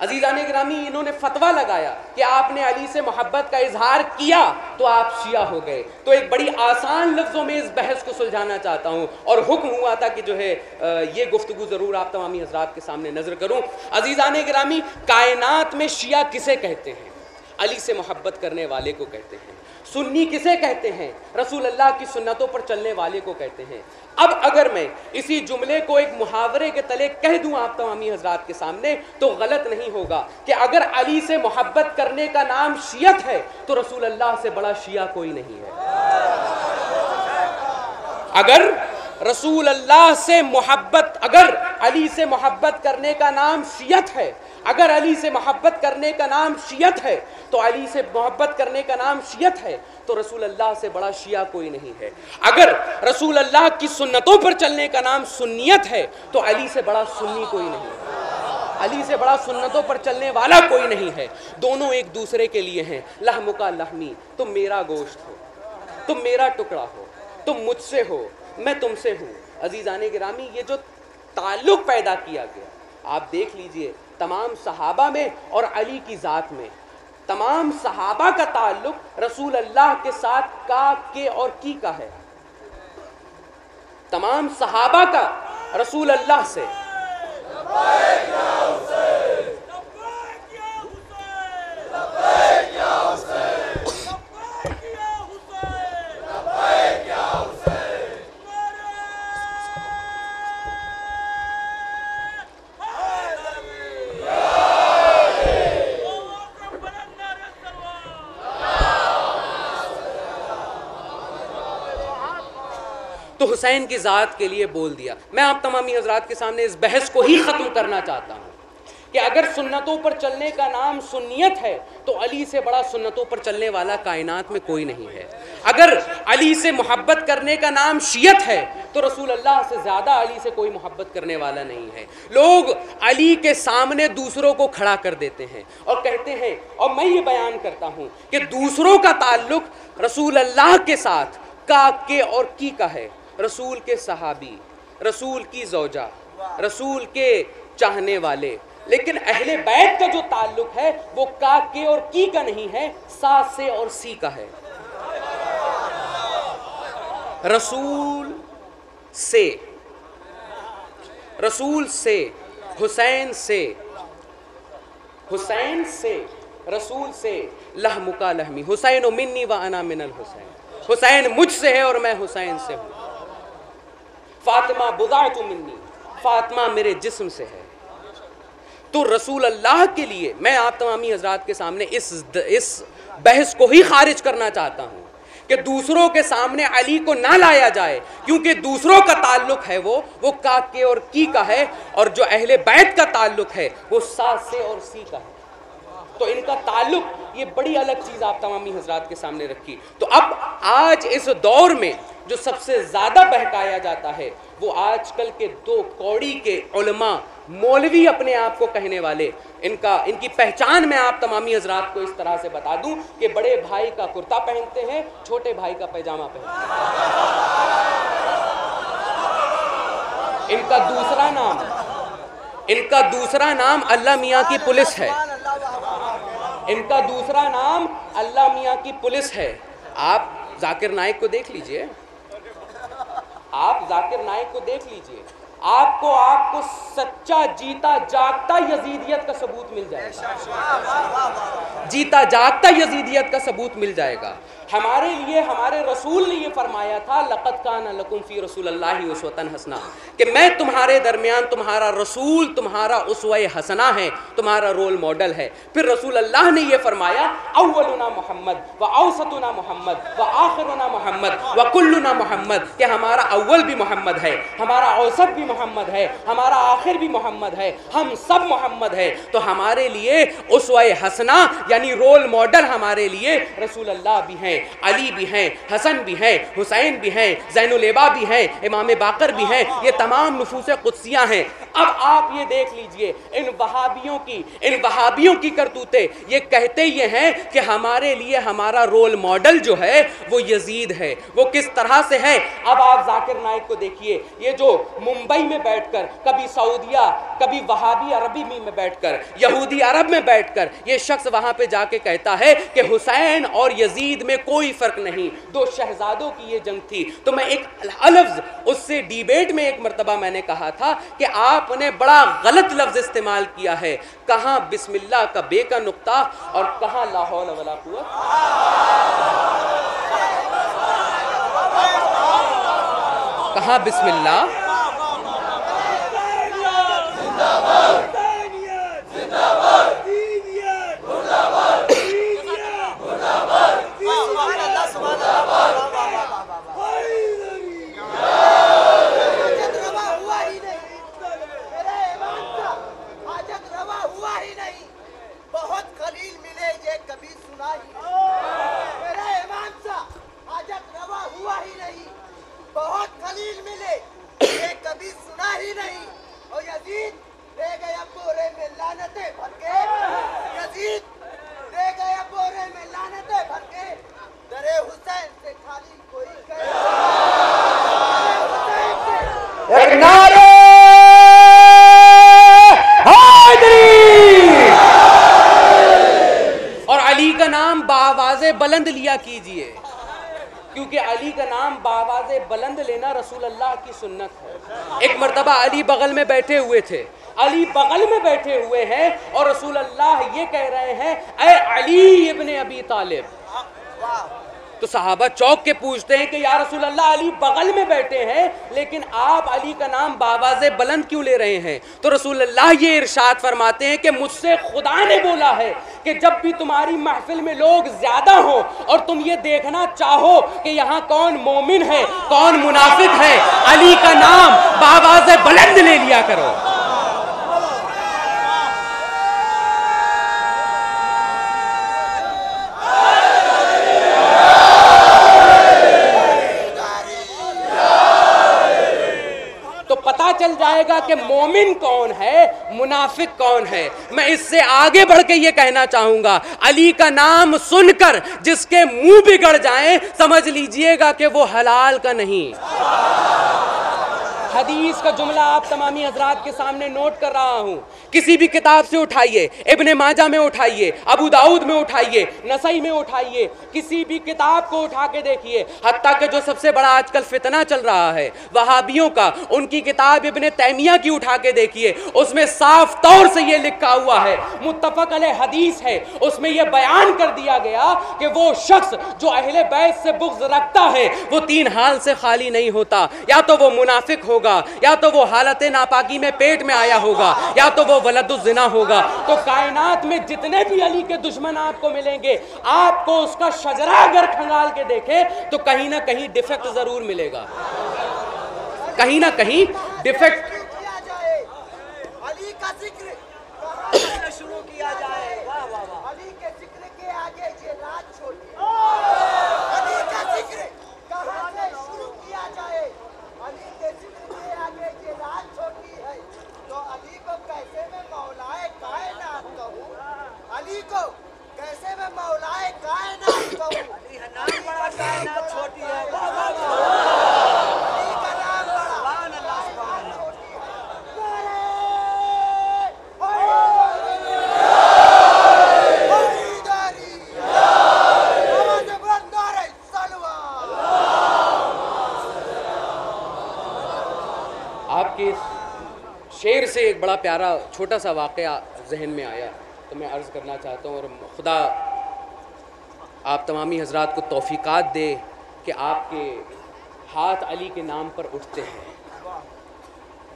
عزیزان گرامی، انہوں نے فتویٰ لگایا کہ آپ نے علی سے محبت کا اظہار کیا تو آپ شیعہ ہو گئے۔ تو ایک بڑی آسان لفظوں میں اس بحث کو سلجھانا چاہتا ہوں اور حکم ہوا تھا کہ جو ہے یہ گفتگو ضرور آپ تمامی حضرات کے سامنے نظر کروں۔ عزیزان گرامی، کائنات میں شیعہ کسے کہتے ہیں؟ علی سے محبت کرنے والے کو کہتے ہیں۔ سنی کسے کہتے ہیں؟ رسول اللہ کی سنتوں پر چلنے والے کو کہتے ہیں۔ اب اگر میں اسی جملے کو ایک محاورے کے تلے کہہ دوں آپ تمامی حضرات کے سامنے، تو غلط نہیں ہوگا کہ اگر علی سے محبت کرنے کا نام شیعت ہے، تو رسول اللہ سے بڑا شیعہ کوئی نہیں ہے۔ اگر رسول اللہ سے محبت، اگر علی سے محبت کرنے کا نام شیعت ہے اگر علی سے محبت کرنے کا نام شیعت ہے، تو علی سے محبت کرنے کا نام شیعت ہے، تو رسول اللہ سے بڑا شیعہ کوئی نہیں ہے۔ اگر رسول اللہ کی سنتوں پر چلنے کا نام سنیت ہے، تو علی سے بڑا سنی کوئی نہیں۔ ہے علی سے بڑا سنتوں پر چلنے والا کوئی نہیں ہے۔ دونوں ایک دوسرے کے لیے ہیں۔ لہم کا لہمی، تم میرا گوشت ہو۔ تم میرا ٹکڑا ہو۔ تم مجھ سے ہو۔ میں تم سے ہوں۔ عزیزان گرامی، یہ جو تعلق پیدا کیا گیا، آپ دیکھ لیجیے تمام صحابہ میں اور علی کی ذات میں۔ تمام صحابہ کا تعلق رسول اللہ کے ساتھ کا، کے اور کی کا ہے۔ تمام صحابہ کا رسول اللہ سے۔ حسین۔ تو حسین کی ذات کے لیے بول دیا۔ میں آپ تمامی حضرات کے سامنے اس بحث کو ہی ختم کرنا چاہتا ہوں کہ اگر سنتوں پر چلنے کا نام سنیت ہے، تو علی سے بڑا سنتوں پر چلنے والا کائنات میں کوئی نہیں ہے۔ اگر علی سے محبت کرنے کا نام شیعت ہے، تو رسول اللہ سے زیادہ علی سے کوئی محبت کرنے والا نہیں ہے۔ لوگ علی کے سامنے دوسروں کو کھڑا کر دیتے ہیں اور کہتے ہیں، اور میں یہ بیان کرتا ہوں کہ دوسروں کا تعلق رسول اللہ کے ساتھ، کا، کے اور کی کا ہے۔ رسول کے صحابی، رسول کی زوجہ، رسول کے چاہنے والے۔ لیکن اہل بیت کا جو تعلق ہے، وہ کا کے اور کی کا نہیں ہے، سا سے اور سی کا ہے۔ رسول سے رسول سے، حسین سے حسین سے، رسول سے، لہم کا لہمی۔ حسین و منی و انا من الحسین۔ حسین مجھ سے ہے اور میں حسین سے ہوں۔ فاطمہ بضاعت منی۔ فاطمہ میرے جسم سے ہے۔ تو رسول اللہ کے لیے میں آپ تمامی حضرات کے سامنے اس اس بحث کو ہی خارج کرنا چاہتا ہوں کہ دوسروں کے سامنے علی کو نہ لایا جائے، کیونکہ دوسروں کا تعلق ہے وہ وہ کا کے اور کی کا ہے، اور جو اہل بیت کا تعلق ہے وہ سا سے اور سی کا ہے۔ تو ان کا تعلق یہ بڑی الگ چیز آپ تمامی حضرات کے سامنے رکھی۔ تو اب آج اس دور میں جو سب سے زیادہ بہکایا جاتا ہے، وہ آج کل کے دو کوڑی کے علماء مولوی اپنے آپ کو کہنے والے، ان کا، ان کی پہچان میں آپ تمامی حضرات کو اس طرح سے بتا دوں کہ بڑے بھائی کا کرتا پہنتے ہیں، چھوٹے بھائی کا پیجامہ پہنتے ہیں۔ ان کا دوسرا نام، ان کا دوسرا نام اللہ میاں کی پولیس ہے۔ ان کا دوسرا نام اللہ میاں کی پولیس ہے۔ آپ ذاکر نائک کو دیکھ لیجیے۔ آپ ذاکر نائک کو دیکھ لیجیے۔ آپ کو آپ کو سچا جیتا جاگتا یزیدیت کا ثبوت مل جائے گا۔ جیتا جاگتا یزیدیت کا ثبوت مل جائے گا۔ ہمارے لیے، ہمارے رسول نے یہ فرمایا تھا لقت کا لکم فی رسول اللہ اسوطن حسنا کہ میں تمہارے درمیان تمہارا رسول، تمہارا اسوہ حسنا ہے، تمہارا رول ماڈل ہے۔ پھر رسول اللہ نے یہ فرمایا، اولنا محمد و اوسطنا محمد و آخرنا محمد و کلنا محمد، کہ ہمارا اول بھی محمد ہے، ہمارا اوسط بھی محمد ہے، ہمارا آخر بھی محمد ہے، ہم سب محمد ہے تو ہمارے لیے اسوہ حسنا یعنی رول ماڈل ہمارے لیے رسول اللہ بھی ہیں۔ علی بھی ہیں، حسن بھی ہیں، حسین بھی ہیں، زین العبا بھی ہیں، امام باقر بھی ہیں، یہ تمام نفوس قدسیہ ہیں۔ اب آپ یہ دیکھ لیجیے، ان وہابیوں کی، ان وہابیوں کی کرتوتے یہ کہتے یہ ہیں کہ ہمارے لیے ہمارا رول ماڈل جو ہے وہ یزید ہے۔ وہ کس طرح سے ہے؟ اب آپ ذاکر نائک کو دیکھیے، یہ جو ممبئی میں بیٹھ کر، کبھی سعودیہ، کبھی وہابی عربی میں بیٹھ کر، یہودی عرب میں بیٹھ کر، یہ شخص وہاں پہ جا کے کہتا ہے کہ حسین اور یزید میں کوئی فرق نہیں۔ دو شہزادوں کی یہ جنگ تھی۔ تو میں ایک الفظ، اس سے ڈیبیٹ میں ایک مرتبہ میں نے کہا تھا کہ آپ آپ نے بڑا غلط لفظ استعمال کیا ہے۔ کہاں بسم اللہ کا بے کا نقطہ اور کہاں لا حول ولا قوت؟ کہاں بسم اللہ؟ ہی نہیں اور یزید دے گیا بورے میں لانتے بھر کے۔ یزید دے گیا بورے میں لانتے بھر کے۔ درے حسین سے خالی کوئی کرے ایک نعرہ۔ کا نام بآواز بلند لیا کیجیے۔ کیونکہ علی کا نام باواز بلند لینا رسول اللہ کی سنت ہے۔ ایک مرتبہ علی بغل میں بیٹھے ہوئے تھے۔ علی بغل میں بیٹھے ہوئے ہیں اور رسول اللہ یہ کہہ رہے ہیں، اے علی ابن ابی طالب۔ تو صحابہ چوک کے پوچھتے ہیں کہ یا رسول اللہ، علی بغل میں بیٹھے ہیں، لیکن آپ علی کا نام باواز بلند کیوں لے رہے ہیں؟ تو رسول اللہ یہ ارشاد فرماتے ہیں کہ مجھ سے خدا نے بولا ہے۔ کہ جب بھی تمہاری محفل میں لوگ زیادہ ہوں اور تم یہ دیکھنا چاہو کہ یہاں کون مومن ہے، کون منافق ہے، علی کا نام باباز بلند لے لیا کرو۔ جائے گا کہ مومن کون ہے؟ منافق کون ہے؟ میں اس سے آگے بڑھ کے یہ کہنا چاہوں گا، علی کا نام سن کر جس کے منہ بگڑ جائیں، سمجھ لیجیے گا کہ وہ حلال کا نہیں۔ حدیث کا جملہ آپ تمامی حضرات کے سامنے نوٹ کر رہا ہوں۔ کسی بھی کتاب سے اٹھائیے، ابن ماجہ میں اٹھائیے، ابو داؤد میں اٹھائیے، نسائی میں اٹھائیے، کسی بھی کتاب کو اٹھا کے دیکھیے، حتیٰ کہ جو سب سے بڑا آج کل فتنہ چل رہا ہے، وہابیوں کا، ان کی کتاب ابن تیمیہ کی اٹھا کے دیکھیے، اس میں صاف طور سے یہ لکھا ہوا ہے، متفق علیہ حدیث ہے، اس میں یہ بیان کر دیا گیا کہ وہ شخص جو اہل بیت سے بغض رکھتا ہے، وہ تین حال سے خالی نہیں ہوتا، یا تو وہ منافق ہوگا ہوگا۔ یا تو وہ حالت ناپاکی میں پیٹ میں آیا ہوگا، یا تو وہ ولد الزنا ہوگا۔ تو کائنات میں جتنے بھی علی کے دشمن آپ کو ملیں گے، آپ کو اس کا شجرہ اگر کھنگال کے دیکھے، تو کہیں نہ کہیں ڈیفیکٹ ضرور ملے گا۔ کہیں نہ کہیں ڈیفیکٹ شروع کیا جائے؟ علی کے ذکر کے آگے یہ رات چھوڑی علی کا ذکر کہاں سے شروع کیا جائے علی کے ذکر کے آگے یہ رات چھوٹی ہے تو علی کو کیسے میں مولائے کائنات کہوں علی کو کیسے میں مولائے کائنات کہوں علی کا نام بڑا کائنات چھوٹی ہے علی کا نام بڑا آپ کے اس شعر سے ایک بڑا پیارا چھوٹا سا واقعہ ذہن میں آیا تو میں عرض کرنا چاہتا ہوں اور خدا آپ تمامی حضرات کو توفیقات دے کہ آپ کے ہاتھ علی کے نام پر اٹھتے ہیں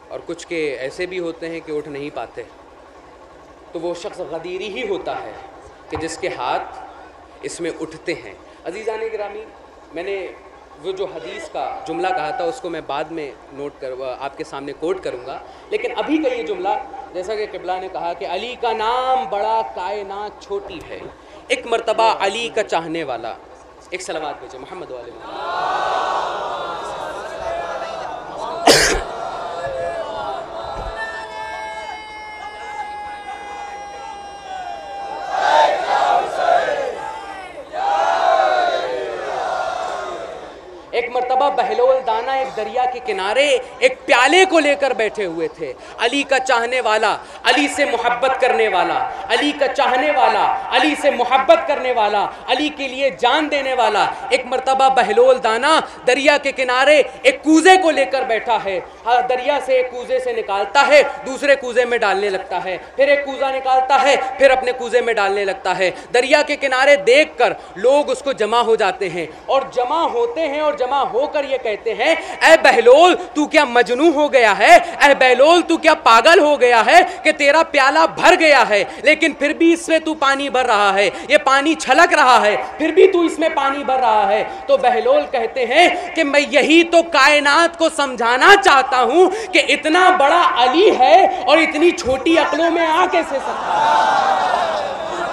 اور کچھ کے ایسے بھی ہوتے ہیں کہ اٹھ نہیں پاتے تو وہ شخص غدیری ہی ہوتا ہے کہ جس کے ہاتھ اس میں اٹھتے ہیں عزیزان گرامی، میں نے وہ جو حدیث کا جملہ کہا تھا، اس کو میں بعد میں نوٹ کر، آپ کے سامنے کوٹ کروں گا۔ لیکن ابھی کا یہ جملہ، جیسا کہ قبلہ نے کہا کہ علی کا نام بڑا کائنات چھوٹی ہے۔ ایک مرتبہ علی کا چاہنے والا، ایک سلوات بھیجے محمد والے محمد ایک مرتبہ بہلول دانا ایک دریا کے کنارے ایک پیالے کو لے کر بیٹھے ہوئے تھے۔ علی کا چاہنے والا، علی سے محبت کرنے والا، علی کا چاہنے والا، علی سے محبت کرنے والا، علی کے لیے جان دینے والا، ایک مرتبہ بہلول دانا دریا کے کنارے ایک کوزے کو لے کر بیٹھا ہے۔ ہاں، دریا سے ایک کوزے سے نکالتا ہے، دوسرے کوزے میں ڈالنے لگتا ہے۔ پھر ایک کوزہ نکالتا ہے، پھر اپنے کوزے میں ڈالنے لگتا ہے۔ دریا کے کنارے دیکھ کر لوگ اس کو جمع ہو جاتے ہیں۔ اور جمع ہوتے ہیں اور جمع ہو کر یہ کہتے ہیں اے بہلول، تو کیا مجنو ہو گیا ہے؟ اے بہلول، تو کیا پاگل ہو گیا ہے کہ تیرا پیالہ بھر گیا ہے؟ لیکن پھر بھی اس سے تو پانی بھر رہا ہے، یہ پانی چھلک رہا ہے، پھر بھی تو اس میں پانی بھر رہا ہے۔ تو بہلول کہتے ہیں کہ میں یہی تو کائنات کو سمجھانا چاہتا ہوں کہ اتنا بڑا علی ہے اور اتنی چھوٹی عقلوں میں آ کیسے سکتا ہے؟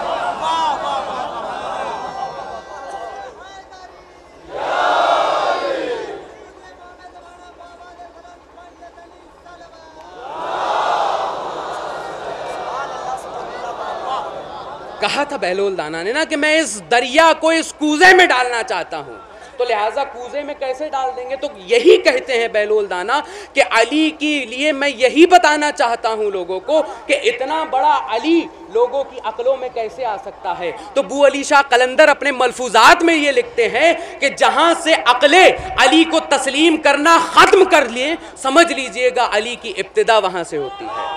کہا تھا بہلول دانا نے نا کہ میں اس دریا کو اس کوزے میں ڈالنا چاہتا ہوں۔ تو لہٰذا کوزے میں کیسے ڈال دیں گے؟ تو یہی کہتے ہیں بہلول دانا کہ علی کے لیے میں یہی بتانا چاہتا ہوں لوگوں کو کہ اتنا بڑا علی لوگوں کی عقلوں میں کیسے آ سکتا ہے؟ تو بو علی شاہ قلندر اپنے ملفوظات میں یہ لکھتے ہیں کہ جہاں سے عقلیں علی کو تسلیم کرنا ختم کر لیں، سمجھ لیجیے گا علی کی ابتدا وہاں سے ہوتی ہے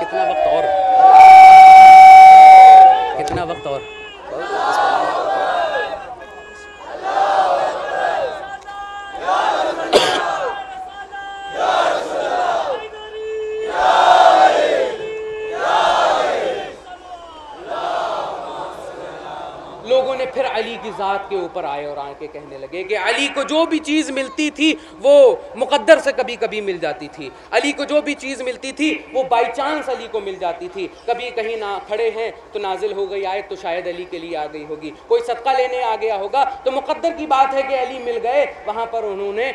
کتنا وقت اور کتنا وقت اور لوگوں نے پھر علی کی اوپر آئے اور آ کے کہنے لگے کہ علی کو جو بھی چیز ملتی تھی وہ مقدر سے کبھی کبھی مل جاتی تھی۔ علی کو جو بھی چیز ملتی تھی وہ بائی چانس علی کو مل جاتی تھی۔ کبھی کہیں نہ کھڑے ہیں تو نازل ہو گئی آئے تو شاید علی کے لیے آ گئی ہوگی۔ کوئی صدقہ لینے آ گیا ہوگا تو مقدر کی بات ہے کہ علی مل گئے، وہاں پر انہوں نے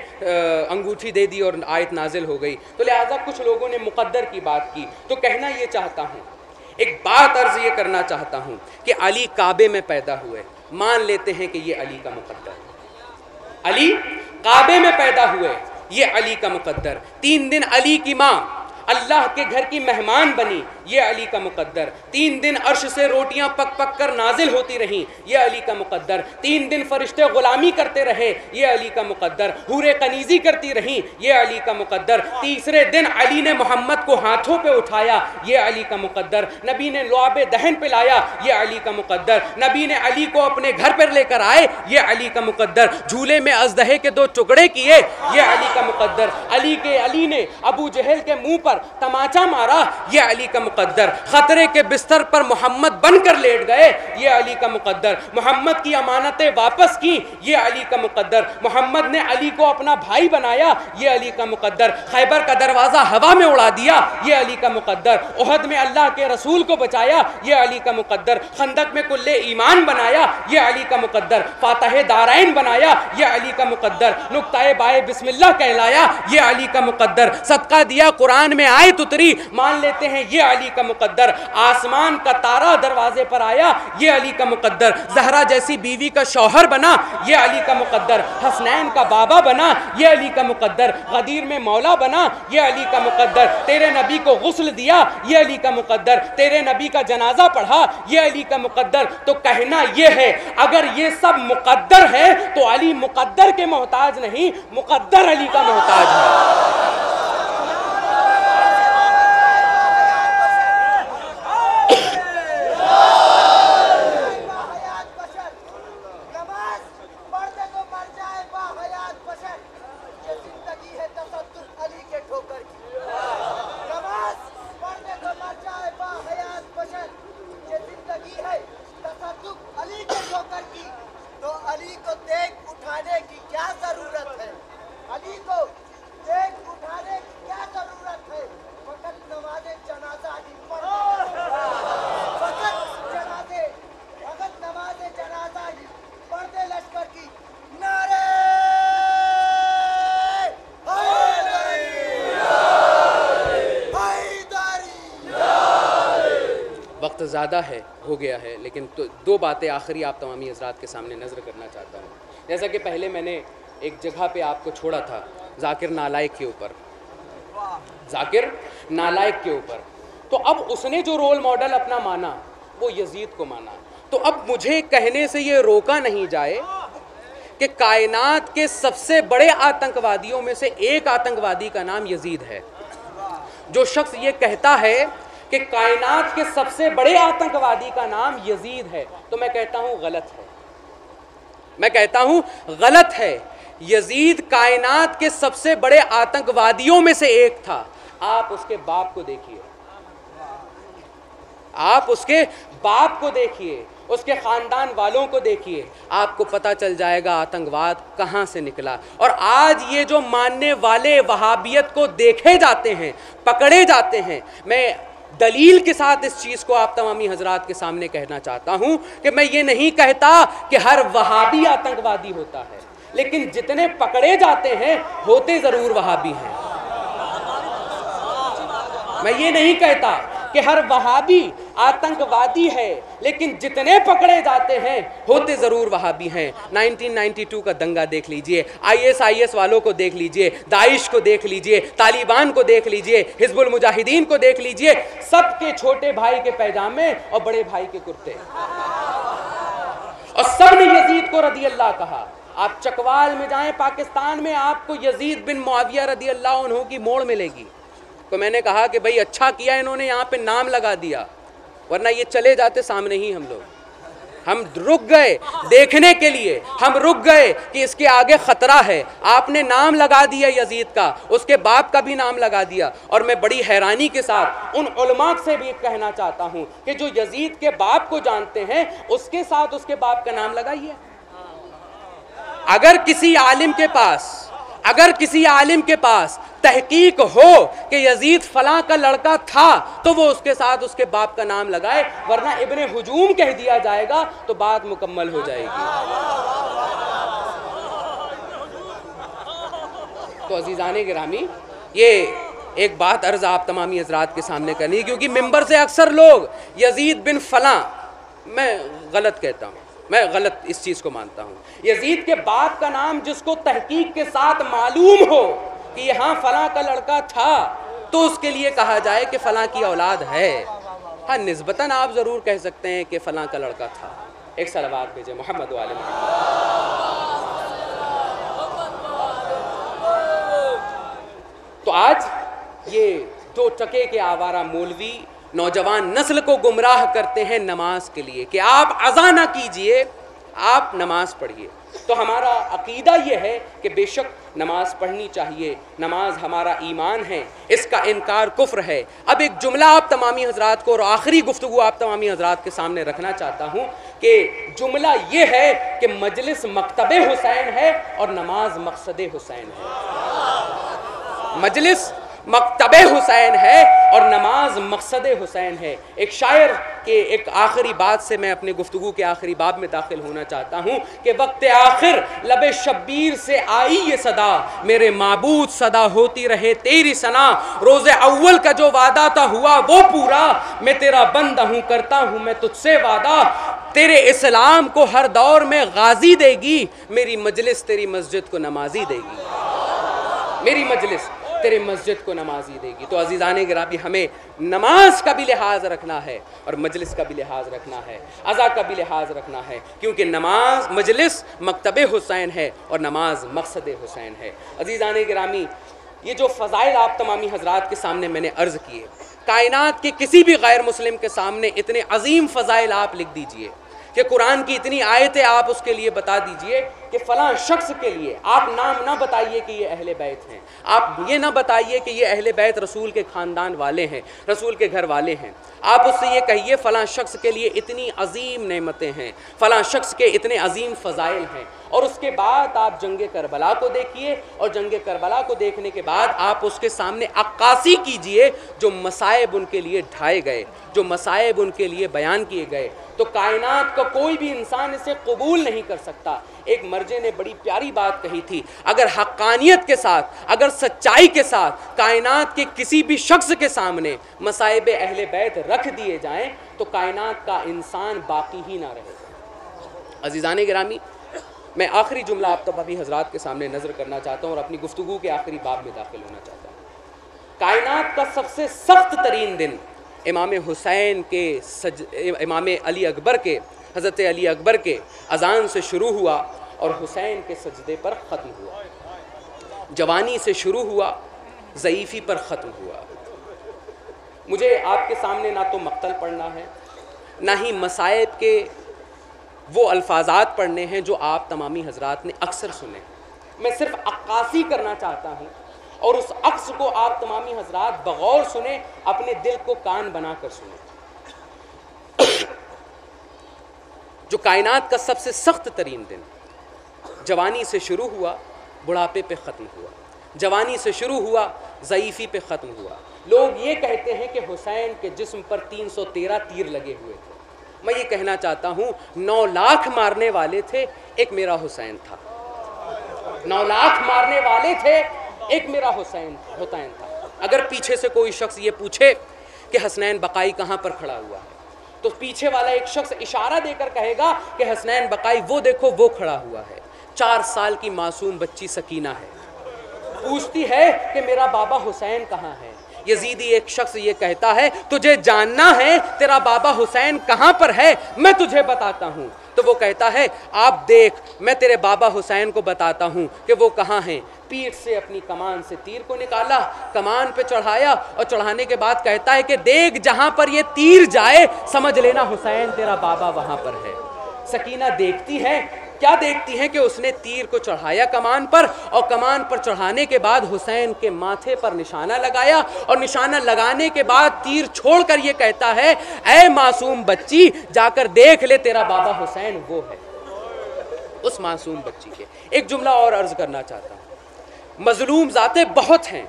انگوٹھی دے دی اور آیت نازل ہو گئی۔ تو لہٰذا کچھ لوگوں نے مقدر کی بات کی۔ تو کہنا یہ چاہتا ہوں ایک بات عرض یہ کرنا چاہتا ہوں کہ علی کعبے میں پیدا ہوئے۔ مان لیتے ہیں کہ یہ علی کا مقدر۔ ہے علی کعبے میں پیدا ہوئے۔ یہ علی کا مقدر۔ تین دن علی کی ماں، اللہ کے گھر کی مہمان بنی۔ یہ علی کا مقدر۔ تین دن عرش سے روٹیاں پک پک کر نازل ہوتی رہیں۔ یہ علی کا مقدر۔ تین دن فرشتے غلامی کرتے رہے یہ علی کا مقدر۔ حور قنیزی کرتی رہیں۔ یہ علی کا مقدر۔ تیسرے دن علی نے محمد کو ہاتھوں پہ اٹھایا۔ یہ علی کا مقدر۔ نبی نے لعاب دہن پہ لایا۔ یہ علی کا مقدر۔ نبی نے علی کو اپنے گھر پر لے کر آئے۔ یہ علی کا مقدر۔ جھولے میں ازدہے کے دو ٹکڑے کیے۔ یہ علی کا مقدر۔ علی کے علی نے ابو جہل کے منہ پر تماچا مارا۔ یہ علی کا مقدر۔ مقدر، خطرے کے بستر پر محمد بن کر لیٹ گئے، یہ علی کا مقدر۔ محمد کی امانتیں واپس کی یہ علی کا مقدر۔ محمد نے علی کو اپنا بھائی بنایا، یہ علی کا مقدر۔ خیبر کا دروازہ ہوا میں اڑا دیا، یہ علی کا مقدر۔ عہد میں اللہ کے رسول کو بچایا، یہ علی کا مقدر۔ خندق میں کل ایمان بنایا، یہ علی کا مقدر۔ فاتح دارائن بنایا، یہ علی کا مقدر۔ نقطۂ بائے بسم اللہ کہلایا، یہ علی کا مقدر۔ صدقہ دیا، قرآن میں آئے اتری، مان لیتے ہیں یہ علی کا مقدر، آسمان کا تارا دروازے پر آیا، یہ علی کا مقدر۔ زہرا جیسی بیوی کا شوہر بنا، یہ علی کا مقدر۔ حسنین کا بابا بنا، یہ علی کا مقدر۔ غدیر میں مولا بنا، یہ علی کا مقدر۔ تیرے نبی کو غسل دیا، یہ علی کا مقدر۔ تیرے نبی کا جنازہ پڑھا، یہ علی کا مقدر۔ تو کہنا یہ ہے، اگر یہ سب مقدر ہے، تو علی مقدر کے محتاج نہیں، مقدر علی کا محتاج ہے حیات بشر نماز پڑھنے کو مر جائے با حیات بشر یہ زندگی ہے تصدق علی کے ٹھوکر کی نماز پڑھنے کو مر جائے با حیات بشر یہ زندگی ہے تصدق علی کے ٹھوکر کی تو علی کو دیکھ اٹھانے کی کیا ضرورت ہے علی کو دیکھ اٹھانے کی کیا ضرورت ہے فقط نماز جنازہ علی پڑھ فقط جنازے فقط نماز جنازہ ہی پردے لشکر کی نعرے زیادہ ہے، ہو گیا ہے۔ لیکن تو دو باتیں آخری آپ تمامی حضرات کے سامنے نظر کرنا چاہتا ہوں۔ جیسا کہ پہلے میں نے ایک جگہ پہ آپ کو چھوڑا تھا، ذاکر نالائق کے اوپر۔ ذاکر نالائق کے اوپر۔ تو اب اس نے جو رول ماڈل اپنا مانا، وہ یزید کو مانا۔ تو اب مجھے کہنے سے یہ روکا نہیں جائے کہ کائنات کے سب سے بڑے آتنکوادیوں میں سے ایک آتنکوادی کا نام یزید ہے۔ جو شخص یہ کہتا ہے کہ کائنات کے سب سے بڑے آتنکوادی کا نام یزید ہے۔ تو میں کہتا ہوں غلط ہے۔ میں کہتا ہوں غلط ہے۔ یزید کائنات کے سب سے بڑے آتنکوادیوں میں سے ایک تھا۔ آپ اس کے باپ کو دیکھیے۔ آپ اس کے باپ کو دیکھیے۔ اس کے خاندان والوں کو دیکھیے۔ آپ کو پتہ چل جائے گا آتنکواد کہاں سے نکلا۔ اور آج یہ جو ماننے والے وہابیت کو دیکھے جاتے ہیں، پکڑے جاتے ہیں، میں دلیل کے ساتھ اس چیز کو آپ تمامی حضرات کے سامنے کہنا چاہتا ہوں کہ میں یہ نہیں کہتا کہ ہر وہابی آتنکوادی ہوتا ہے، لیکن جتنے پکڑے جاتے ہیں، ہوتے ضرور وہابی ہیں۔ میں یہ نہیں کہتا کہ ہر وہابی آتنکوادی ہے، لیکن جتنے پکڑے جاتے ہیں، ہوتے ضرور وہابی ہیں۔ نائنٹین نائنٹی ٹو کا دنگا دیکھ لیجیے، آئی ایس آئی ایس والوں کو دیکھ لیجیے، داعش کو دیکھ لیجیے، طالبان کو دیکھ لیجیے، حزب المجاہدین کو دیکھ لیجیے، سب کے چھوٹے بھائی کے پیجامے اور بڑے بھائی کے کرتے۔ اور سب نے یزید کو رضی اللہ کہا۔ آپ چکوال میں جائیں، پاکستان میں آپ کو یزید بن معاویہ رضی اللہ عنہ کی موڑ ملے گی۔ تو میں نے کہا کہ بھائی اچھا کیا انہوں نے یہاں پہ نام لگا دیا، ورنہ یہ چلے جاتے سامنے ہی ہم لوگ۔ ہم رک گئے دیکھنے کے لیے، ہم رک گئے کہ اس کے آگے خطرہ ہے۔ آپ نے نام لگا دیا یزید کا، اس کے باپ کا بھی نام لگا دیا۔ اور میں بڑی حیرانی کے ساتھ ان علماء سے بھی کہنا چاہتا ہوں کہ جو یزید کے باپ کو جانتے ہیں، اس کے ساتھ اس کے باپ کا نام لگائیے۔ اگر کسی عالم کے پاس، اگر کسی عالم کے پاس تحقیق ہو کہ یزید فلاں کا لڑکا تھا تو وہ اس کے ساتھ اس کے باپ کا نام لگائے، ورنہ ابن ہجوم کہہ دیا جائے گا تو بات مکمل ہو جائے گی۔ تو عزیزان گرامی، یہ ایک بات عرض آپ تمامی حضرات کے سامنے کرنی ہے، کیونکہ ممبر سے اکثر لوگ یزید بن فلاں، میں غلط کہتا ہوں، میں غلط اس چیز کو مانتا ہوں۔ یزید کے باپ کا نام جس کو تحقیق کے ساتھ معلوم ہو کہ یہاں فلاں کا لڑکا تھا تو اس کے لیے کہا جائے کہ فلاں کی اولاد ہے۔ ہاں نسبتاً آپ ضرور کہہ سکتے ہیں کہ فلاں کا لڑکا تھا۔ ایک سلوات بھیجے محمد والے محمد۔ تو آج یہ دو ٹکے کے آوارہ مولوی نوجوان نسل کو گمراہ کرتے ہیں نماز کے لیے کہ آپ اذا نہ کیجیے، آپ نماز پڑھیے تو ہمارا عقیدہ یہ ہے کہ بے شک نماز پڑھنی چاہیے، نماز ہمارا ایمان ہے، اس کا انکار کفر ہے۔ اب ایک جملہ آپ تمامی حضرات کو اور آخری گفتگو آپ تمامی حضرات کے سامنے رکھنا چاہتا ہوں کہ جملہ یہ ہے کہ مجلس مکتب حسین ہے اور نماز مقصد حسین ہے۔ مجلس مکتب حسین ہے اور نماز مقصد حسین ہے۔ ایک شاعر کے ایک آخری بات سے میں اپنے گفتگو کے آخری باب میں داخل ہونا چاہتا ہوں کہ وقت آخر لب شبیر سے آئی یہ صدا، میرے معبود صدا ہوتی رہے تیری سنا روز اول کا جو وعدہ تھا ہوا وہ پورا۔ میں تیرا بندہ ہوں، کرتا ہوں میں تجھ سے وعدہ۔ تیرے اسلام کو ہر دور میں غازی دے گی۔ میری مجلس تیری مسجد کو نمازی دے گی۔ میری مجلس۔ تیرے مسجد کو نمازی دے گی۔ تو عزیزان گرامی، ہمیں نماز کا بھی لحاظ رکھنا ہے اور مجلس کا بھی لحاظ رکھنا ہے ازا کا بھی لحاظ رکھنا ہے، کیونکہ نماز مجلس مکتب حسین ہے اور نماز مقصد حسین ہے۔ عزیزان گرامی، یہ جو فضائل آپ تمامی حضرات کے سامنے میں نے عرض کیے، کائنات کے کسی بھی غیر مسلم کے سامنے اتنے عظیم فضائل آپ لکھ دیجیے۔ کہ قرآن کی اتنی آیتیں آپ اس کے لیے بتا دیجیے کہ فلاں شخص کے لیے آپ نام نہ بتائیے کہ یہ اہل بیت ہیں۔ آپ یہ نہ بتائیے کہ یہ اہل بیت رسول کے خاندان والے ہیں، رسول کے گھر والے ہیں۔ آپ اس سے یہ کہیے، فلاں شخص کے لیے اتنی عظیم نعمتیں ہیں، فلاں شخص کے اتنے عظیم فضائل ہیں۔ اور اس کے بعد آپ جنگ کربلا کو دیکھیے، اور جنگ کربلا کو دیکھنے کے بعد آپ اس کے سامنے عکاسی کیجیے جو مسائب ان کے لیے ڈھائے گئے، جو مسائب ان کے لیے بیان کیے گئے۔ تو کائنات کا کوئی بھی انسان اسے قبول نہیں کر سکتا۔ ایک مرجے نے بڑی پیاری بات کہی تھی، اگر حقانیت کے ساتھ، اگر سچائی کے ساتھ کائنات کے کسی بھی شخص کے سامنے مسائب اہل بیت رکھ دیے جائیں، تو کائنات کا انسان باقی ہی نہ رہے۔ گا عزیزان گرامی میں آخری جملہ آپ تب ابھی حضرات کے سامنے نظر کرنا چاہتا ہوں اور اپنی گفتگو کے آخری باب میں داخل ہونا چاہتا ہوں۔ کائنات کا سب سے سخت ترین دن امام حسین کے سج، امام علی اکبر کے، حضرت علی اکبر کے اذان سے شروع ہوا اور حسین کے سجدے پر ختم ہوا۔ جوانی سے شروع ہوا، ضعیفی پر ختم ہوا۔ مجھے آپ کے سامنے نہ تو مقتل پڑھنا ہے، نہ ہی مسائب کے وہ الفاظات پڑھنے ہیں جو آپ تمامی حضرات نے اکثر سنے میں صرف عکاسی کرنا چاہتا ہوں اور اس عکس کو آپ تمامی حضرات بغور سنیں اپنے دل کو کان بنا کر سنیں جو کائنات کا سب سے سخت ترین دن، جوانی سے شروع ہوا، بڑھاپے پہ ختم ہوا۔ جوانی سے شروع ہوا، ضعیفی پہ ختم ہوا۔ لوگ یہ کہتے ہیں کہ حسین کے جسم پر تین سو تیرہ تیر لگے ہوئے تھے۔ میں یہ کہنا چاہتا ہوں، نو لاکھ مارنے والے تھے، ایک میرا حسین تھا۔ نو لاکھ مارنے والے تھے، ایک میرا حسین حسین تھا۔ اگر پیچھے سے کوئی شخص یہ پوچھے کہ حسنین بقائی کہاں پر کھڑا ہوا ہے، تو پیچھے والا ایک شخص اشارہ دے کر کہے گا کہ حسنین بقائی وہ دیکھو، وہ کھڑا ہوا ہے۔ چار سال کی معصوم بچی سکینہ ہے۔ پوچھتی ہے کہ میرا بابا حسین کہاں ہے؟ یزیدی ایک شخص یہ کہتا ہے، تجھے جاننا ہے، تیرا بابا حسین کہاں پر ہے؟ میں تجھے بتاتا ہوں. تو وہ کہتا ہے، آپ دیکھ، میں تیرے بابا حسین کو بتاتا ہوں کہ وہ کہاں ہیں۔ پیٹ سے اپنی کمان سے تیر کو نکالا، کمان پہ چڑھایا اور چڑھانے کے بعد کہتا ہے کہ دیکھ، جہاں پر یہ تیر جائے، سمجھ لینا حسین تیرا بابا وہاں پر ہے۔ سکینہ دیکھتی ہے کیا دیکھتی ہیں کہ اس نے تیر کو چڑھایا کمان پر اور کمان پر چڑھانے کے بعد حسین کے ماتھے پر نشانہ لگایا اور نشانہ لگانے کے بعد تیر چھوڑ کر یہ کہتا ہے، اے معصوم بچی، جا کر دیکھ لے، تیرا بابا حسین وہ ہے۔ اس معصوم بچی کے۔ ایک جملہ اور عرض کرنا چاہتا ہوں۔ مظلوم ذاتیں بہت ہیں،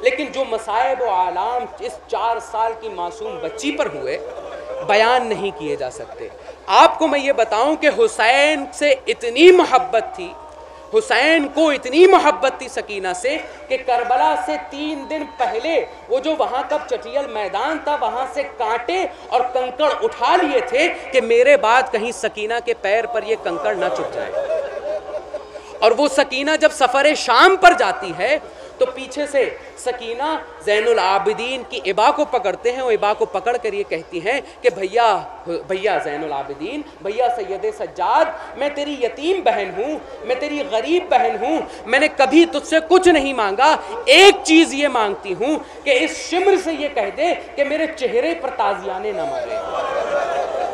لیکن جو مسائب و عالام اس چار سال کی معصوم بچی پر ہوئے بیان نہیں کیے جا سکتے۔ آپ کو میں یہ بتاؤں کہ حسین سے اتنی محبت تھی، حسین کو اتنی محبت تھی سکینہ سے کہ کربلا سے تین دن پہلے وہ جو وہاں کا چٹیل میدان تھا، وہاں سے کانٹے اور کنکڑ اٹھا لیے تھے کہ میرے بعد کہیں سکینہ کے پیر پر یہ کنکڑ نہ چپ جائے۔ اور وہ سکینہ جب سفر شام پر جاتی ہے تو پیچھے سے سکینہ زین العابدین کی ابا کو پکڑتے ہیں، وہ ابا کو پکڑ کر یہ کہتی ہیں کہ بھیا بھیا زین العابدین، بھیا سید سجاد، میں تیری یتیم بہن ہوں، میں تیری غریب بہن ہوں، میں نے کبھی تجھ سے کچھ نہیں مانگا۔ ایک چیز یہ مانگتی ہوں کہ اس شمر سے یہ کہہ دے کہ میرے چہرے پر تازیانے نہ مارے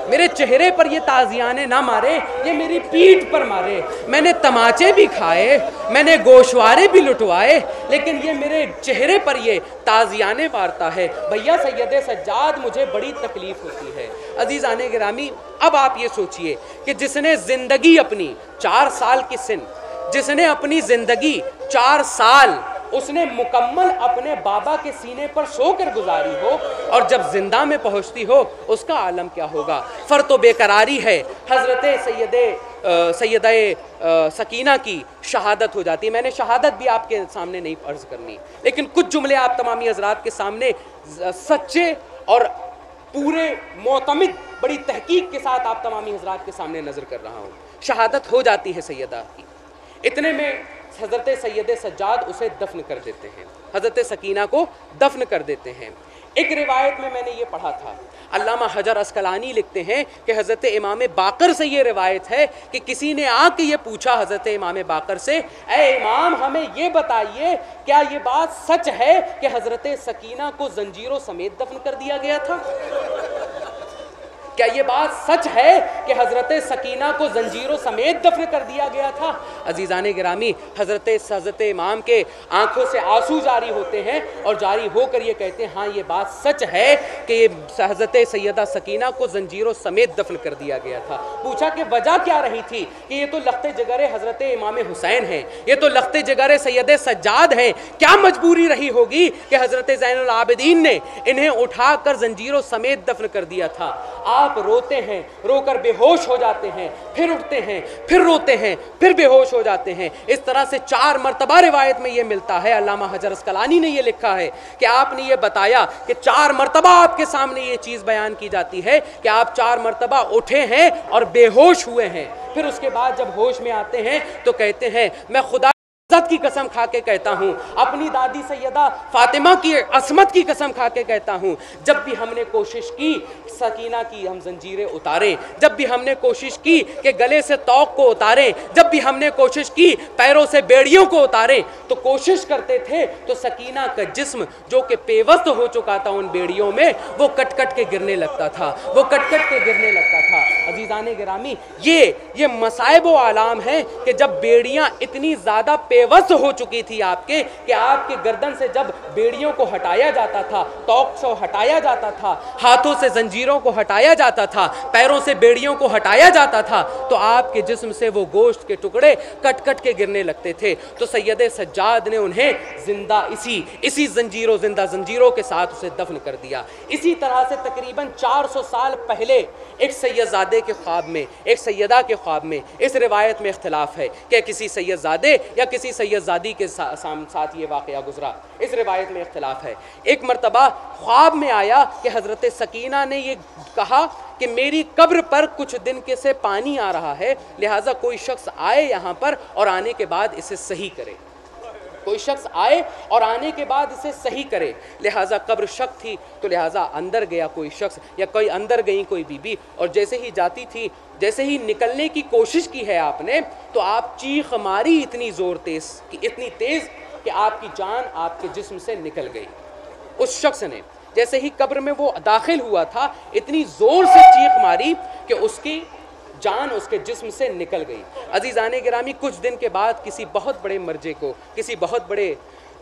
میرے چہرے پر یہ تازیانے نہ مارے، یہ میری پیٹ پر مارے۔ میں نے تماچے بھی کھائے، میں نے گوشوارے بھی لٹوائے، لیکن یہ میرے چہرے پر یہ تازیانے مارتا ہے۔ بھیا سید سجاد، مجھے بڑی تکلیف ہوتی ہے۔ عزیزان گرامی، اب آپ یہ سوچئے کہ جس نے زندگی اپنی چار سال کی سن، جس نے اپنی زندگی چار سال اس نے مکمل اپنے بابا کے سینے پر سو کر گزاری ہو اور جب زندہ میں پہنچتی ہو، اس کا عالم کیا ہوگا؟ فرت و بے قراری ہے۔ حضرت سید سیدہ سکینہ کی شہادت ہو جاتی۔ ہے میں نے شہادت بھی آپ کے سامنے نہیں عرض کرنی۔ لیکن کچھ جملے آپ تمامی حضرات کے سامنے سچے اور پورے معتمد بڑی تحقیق کے ساتھ آپ تمامی حضرات کے سامنے نظر کر رہا ہوں۔ شہادت ہو جاتی ہے سیدہ کی۔ اتنے میں حضرت سید سجاد اسے دفن کر دیتے ہیں۔ حضرت سکینہ کو دفن کر دیتے ہیں۔ ایک روایت میں میں نے یہ پڑھا تھا۔ علامہ حجر اسکلانی لکھتے ہیں کہ حضرت امام باقر سے یہ روایت ہے کہ کسی نے آ کے یہ پوچھا حضرت امام باقر سے، اے امام، ہمیں یہ بتائیے، کیا یہ بات سچ ہے کہ حضرت سکینہ کو زنجیروں سمیت دفن کر دیا گیا تھا؟ کیا یہ بات سچ ہے کہ حضرت سکینہ کو زنجیروں سمیت دفن کر دیا گیا تھا؟ عزیزان گرامی، حضرت حضرت امام کے آنکھوں سے آنسو جاری ہوتے ہیں اور جاری ہو کر یہ کہتے ہیں ہاں یہ بات سچ ہے کہ یہ حضرت سیدہ سکینہ کو زنجیروں سمیت دفن کر دیا گیا تھا۔ پوچھا کہ وجہ کیا رہی تھی؟ کہ یہ تو لخت جگر حضرت امام حسین ہیں، یہ تو لخت جگر سید سجاد ہیں۔ کیا مجبوری رہی ہوگی کہ حضرت زین العابدین نے انہیں اٹھا کر زنجیروں سمیت دفن کر دیا تھا؟ آپ روتے ہیں، رو کر بے ہوش ہو جاتے ہیں، پھر اٹھتے ہیں، پھر روتے ہیں، پھر بے ہوش ہو جاتے ہیں۔ اس طرح سے چار مرتبہ روایت میں یہ ملتا ہے، علامہ حجر اسکلانی نے یہ لکھا ہے کہ آپ نے یہ بتایا کہ چار مرتبہ آپ کے سامنے یہ چیز بیان کی جاتی ہے کہ آپ چار مرتبہ اٹھے ہیں اور بے ہوش ہوئے ہیں۔ پھر اس کے بعد جب ہوش میں آتے ہیں تو کہتے ہیں، میں خدا عزت کی قسم کھا کے کہتا ہوں۔ اپنی دادی سیدہ فاطمہ کی عصمت کی قسم کھا کے کہتا ہوں۔ جب بھی ہم نے کوشش کی سکینہ کی ہم زنجیریں اتاریں۔ جب بھی ہم نے کوشش کی کہ گلے سے توق کو اتاریں۔ جب بھی ہم نے کوشش کی پیروں سے بیڑیوں کو اتاریں۔ تو کوشش کرتے تھے تو سکینہ کا جسم جو کہ پیوست ہو چکا تھا ان بیڑیوں میں، وہ کٹ کٹ کے گرنے لگتا تھا۔ وہ کٹ کٹ کے گرنے لگتا تھا۔ عزیزان گرامی، یہ یہ مسائب و علام ہے کہ جب بیڑیاں اتنی زیادہ پیوست ہو چکی تھی آپ کے کہ آپ کے گردن سے جب بیڑیوں کو ہٹایا جاتا تھا توق سے ہٹایا جاتا تھا، ہاتھوں سے زنجیروں کو ہٹایا جاتا تھا، پیروں سے بیڑیوں کو ہٹایا جاتا تھا، تو آپ کے جسم سے وہ گوشت کے ٹکڑے کٹ کٹ کے گرنے لگتے تھے۔ تو سید سجاد نے انہیں زندہ اسی اسی زنجیروں زندہ زنجیروں کے ساتھ اسے دفن کر دیا۔ اسی طرح سے تقریباً چار سو سال پہلے ایک سید زادے کے خواب میں، ایک سیدہ کے خواب میں اس روایت میں اختلاف ہے کہ کسی سید زادے یا کسی سید زادی کے ساتھ یہ واقعہ گزرا۔ اس روایت میں اختلاف ہے۔ ایک مرتبہ خواب میں آیا کہ حضرت سکینہ نے یہ کہا کہ میری قبر پر کچھ دن کے سے پانی آ رہا ہے، لہٰذا کوئی شخص آئے یہاں پر اور آنے کے بعد اسے صحیح کرے۔ کوئی شخص آئے اور آنے کے بعد اسے صحیح کرے۔ لہٰذا قبر شک تھی، تو لہٰذا اندر گیا کوئی شخص یا کوئی اندر گئی کوئی بی بی اور جیسے ہی جاتی تھی، جیسے ہی نکلنے کی کوشش کی ہے آپ نے، تو آپ چیخ ماری اتنی زور تیز کہ اتنی تیز کہ آپ کی جان آپ کے جسم سے نکل گئی۔ اس شخص نے جیسے ہی قبر میں وہ داخل ہوا تھا، اتنی زور سے چیخ ماری کہ اس کی جان اس کے جسم سے نکل گئی۔ عزیزان گرامی، کچھ دن کے بعد کسی بہت بڑے مرجے کو، کسی بہت بڑے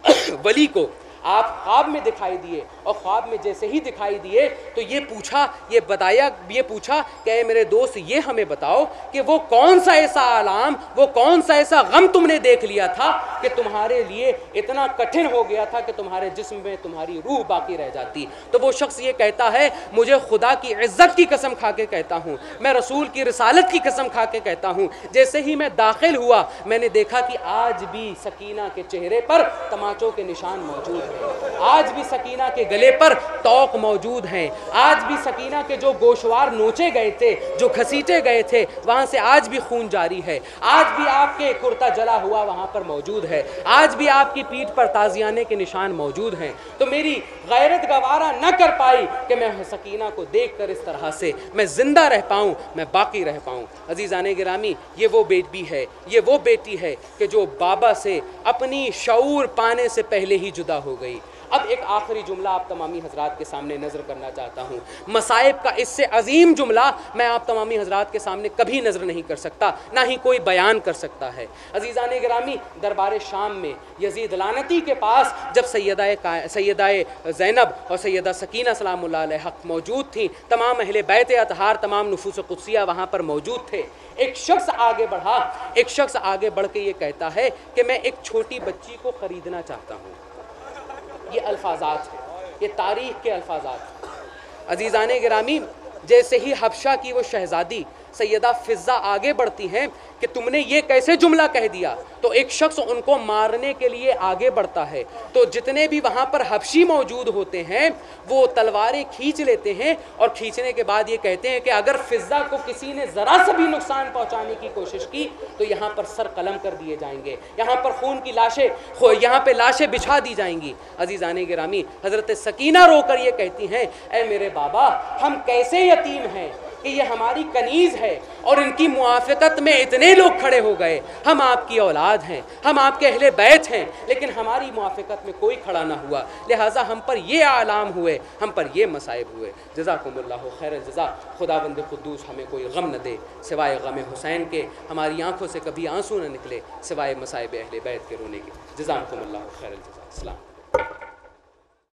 ولی کو آپ خواب میں دکھائی دیے اور خواب میں جیسے ہی دکھائی دیے تو یہ پوچھا، یہ بتایا، یہ پوچھا کہ اے میرے دوست، یہ ہمیں بتاؤ کہ وہ کون سا ایسا عالم، وہ کون سا ایسا غم تم نے دیکھ لیا تھا کہ تمہارے لیے اتنا کٹھن ہو گیا تھا کہ تمہارے جسم میں تمہاری روح باقی رہ جاتی۔ تو وہ شخص یہ کہتا ہے، مجھے خدا کی عزت کی قسم کھا کے کہتا ہوں، میں رسول کی رسالت کی قسم کھا کے کہتا ہوں۔ جیسے ہی میں داخل ہوا، میں نے دیکھا کہ آج بھی سکینہ کے چہرے پر تماچوں کے نشان موجود ہیں۔ آج بھی سکینہ کے گلے پر توق موجود ہیں۔ آج بھی سکینہ کے جو گوشوار نوچے گئے تھے، جو گھسیٹے گئے تھے، وہاں سے آج بھی خون جاری ہے۔ آج بھی آپ کے کرتا جلا ہوا وہاں پر موجود ہے۔ آج بھی آپ کی پیٹھ پر تازیانے کے نشان موجود ہیں۔ تو میری غیرت گوارا نہ کر پائی کہ میں سکینہ کو دیکھ کر اس طرح سے میں زندہ رہ پاؤں، میں باقی رہ پاؤں۔ عزیزان گرامی، یہ وہ بیٹی ہے، یہ وہ بیٹی ہے کہ جو بابا سے اپنی شعور پانے سے پہلے ہی جدا ہو گئی۔ اب ایک آخری جملہ آپ تمامی حضرات کے سامنے نظر کرنا چاہتا ہوں۔ مصائب کا اس سے عظیم جملہ میں آپ تمامی حضرات کے سامنے کبھی نظر نہیں کر سکتا، نہ ہی کوئی بیان کر سکتا ہے۔ عزیزان گرامی، دربار شام میں یزید لانتی کے پاس جب سیدہ سیدہ زینب اور سیدہ سکینہ سلام اللہ علیہ حق موجود تھیں، تمام اہل بیت اطہار، تمام نفوس قدسیہ وہاں پر موجود تھے۔ ایک شخص آگے بڑھا، ایک شخص آگے بڑھ کے یہ کہتا ہے کہ میں ایک چھوٹی بچی کو خریدنا چاہتا ہوں۔ یہ الفاظات ہیں، یہ تاریخ کے الفاظات ہیں۔ عزیزان گرامی، جیسے ہی حبشہ کی وہ شہزادی سیدہ فضا آگے بڑھتی ہیں کہ تم نے یہ کیسے جملہ کہہ دیا؟ تو ایک شخص ان کو مارنے کے لیے آگے بڑھتا ہے۔ تو جتنے بھی وہاں پر حبشی موجود ہوتے ہیں، وہ تلواریں کھینچ لیتے ہیں اور کھینچنے کے بعد یہ کہتے ہیں کہ اگر فضا کو کسی نے ذرا سا بھی نقصان پہنچانے کی کوشش کی، تو یہاں پر سر قلم کر دیے جائیں گے۔ یہاں پر خون کی لاشیں، یہاں پہ لاشیں بچھا دی جائیں گی۔ عزیزان گرامی، حضرت سکینہ رو کر یہ کہتی ہیں، اے میرے بابا، ہم کیسے یتیم ہیں؟ کہ یہ ہماری کنیز ہے اور ان کی موافقت میں اتنے لوگ کھڑے ہو گئے۔ ہم آپ کی اولاد ہیں، ہم آپ کے اہل بیت ہیں، لیکن ہماری موافقت میں کوئی کھڑا نہ ہوا۔ لہٰذا ہم پر یہ اعلام ہوئے، ہم پر یہ مصائب ہوئے۔ جزاکم اللہ خیر جزا خدا بند قدوس ہمیں کوئی غم نہ دے، سوائے غم حسین کے۔ ہماری آنکھوں سے کبھی آنسو نہ نکلے، سوائے مصائب اہل بیت کے رونے کے۔ جزاکم اللہ خیر الجزا السلام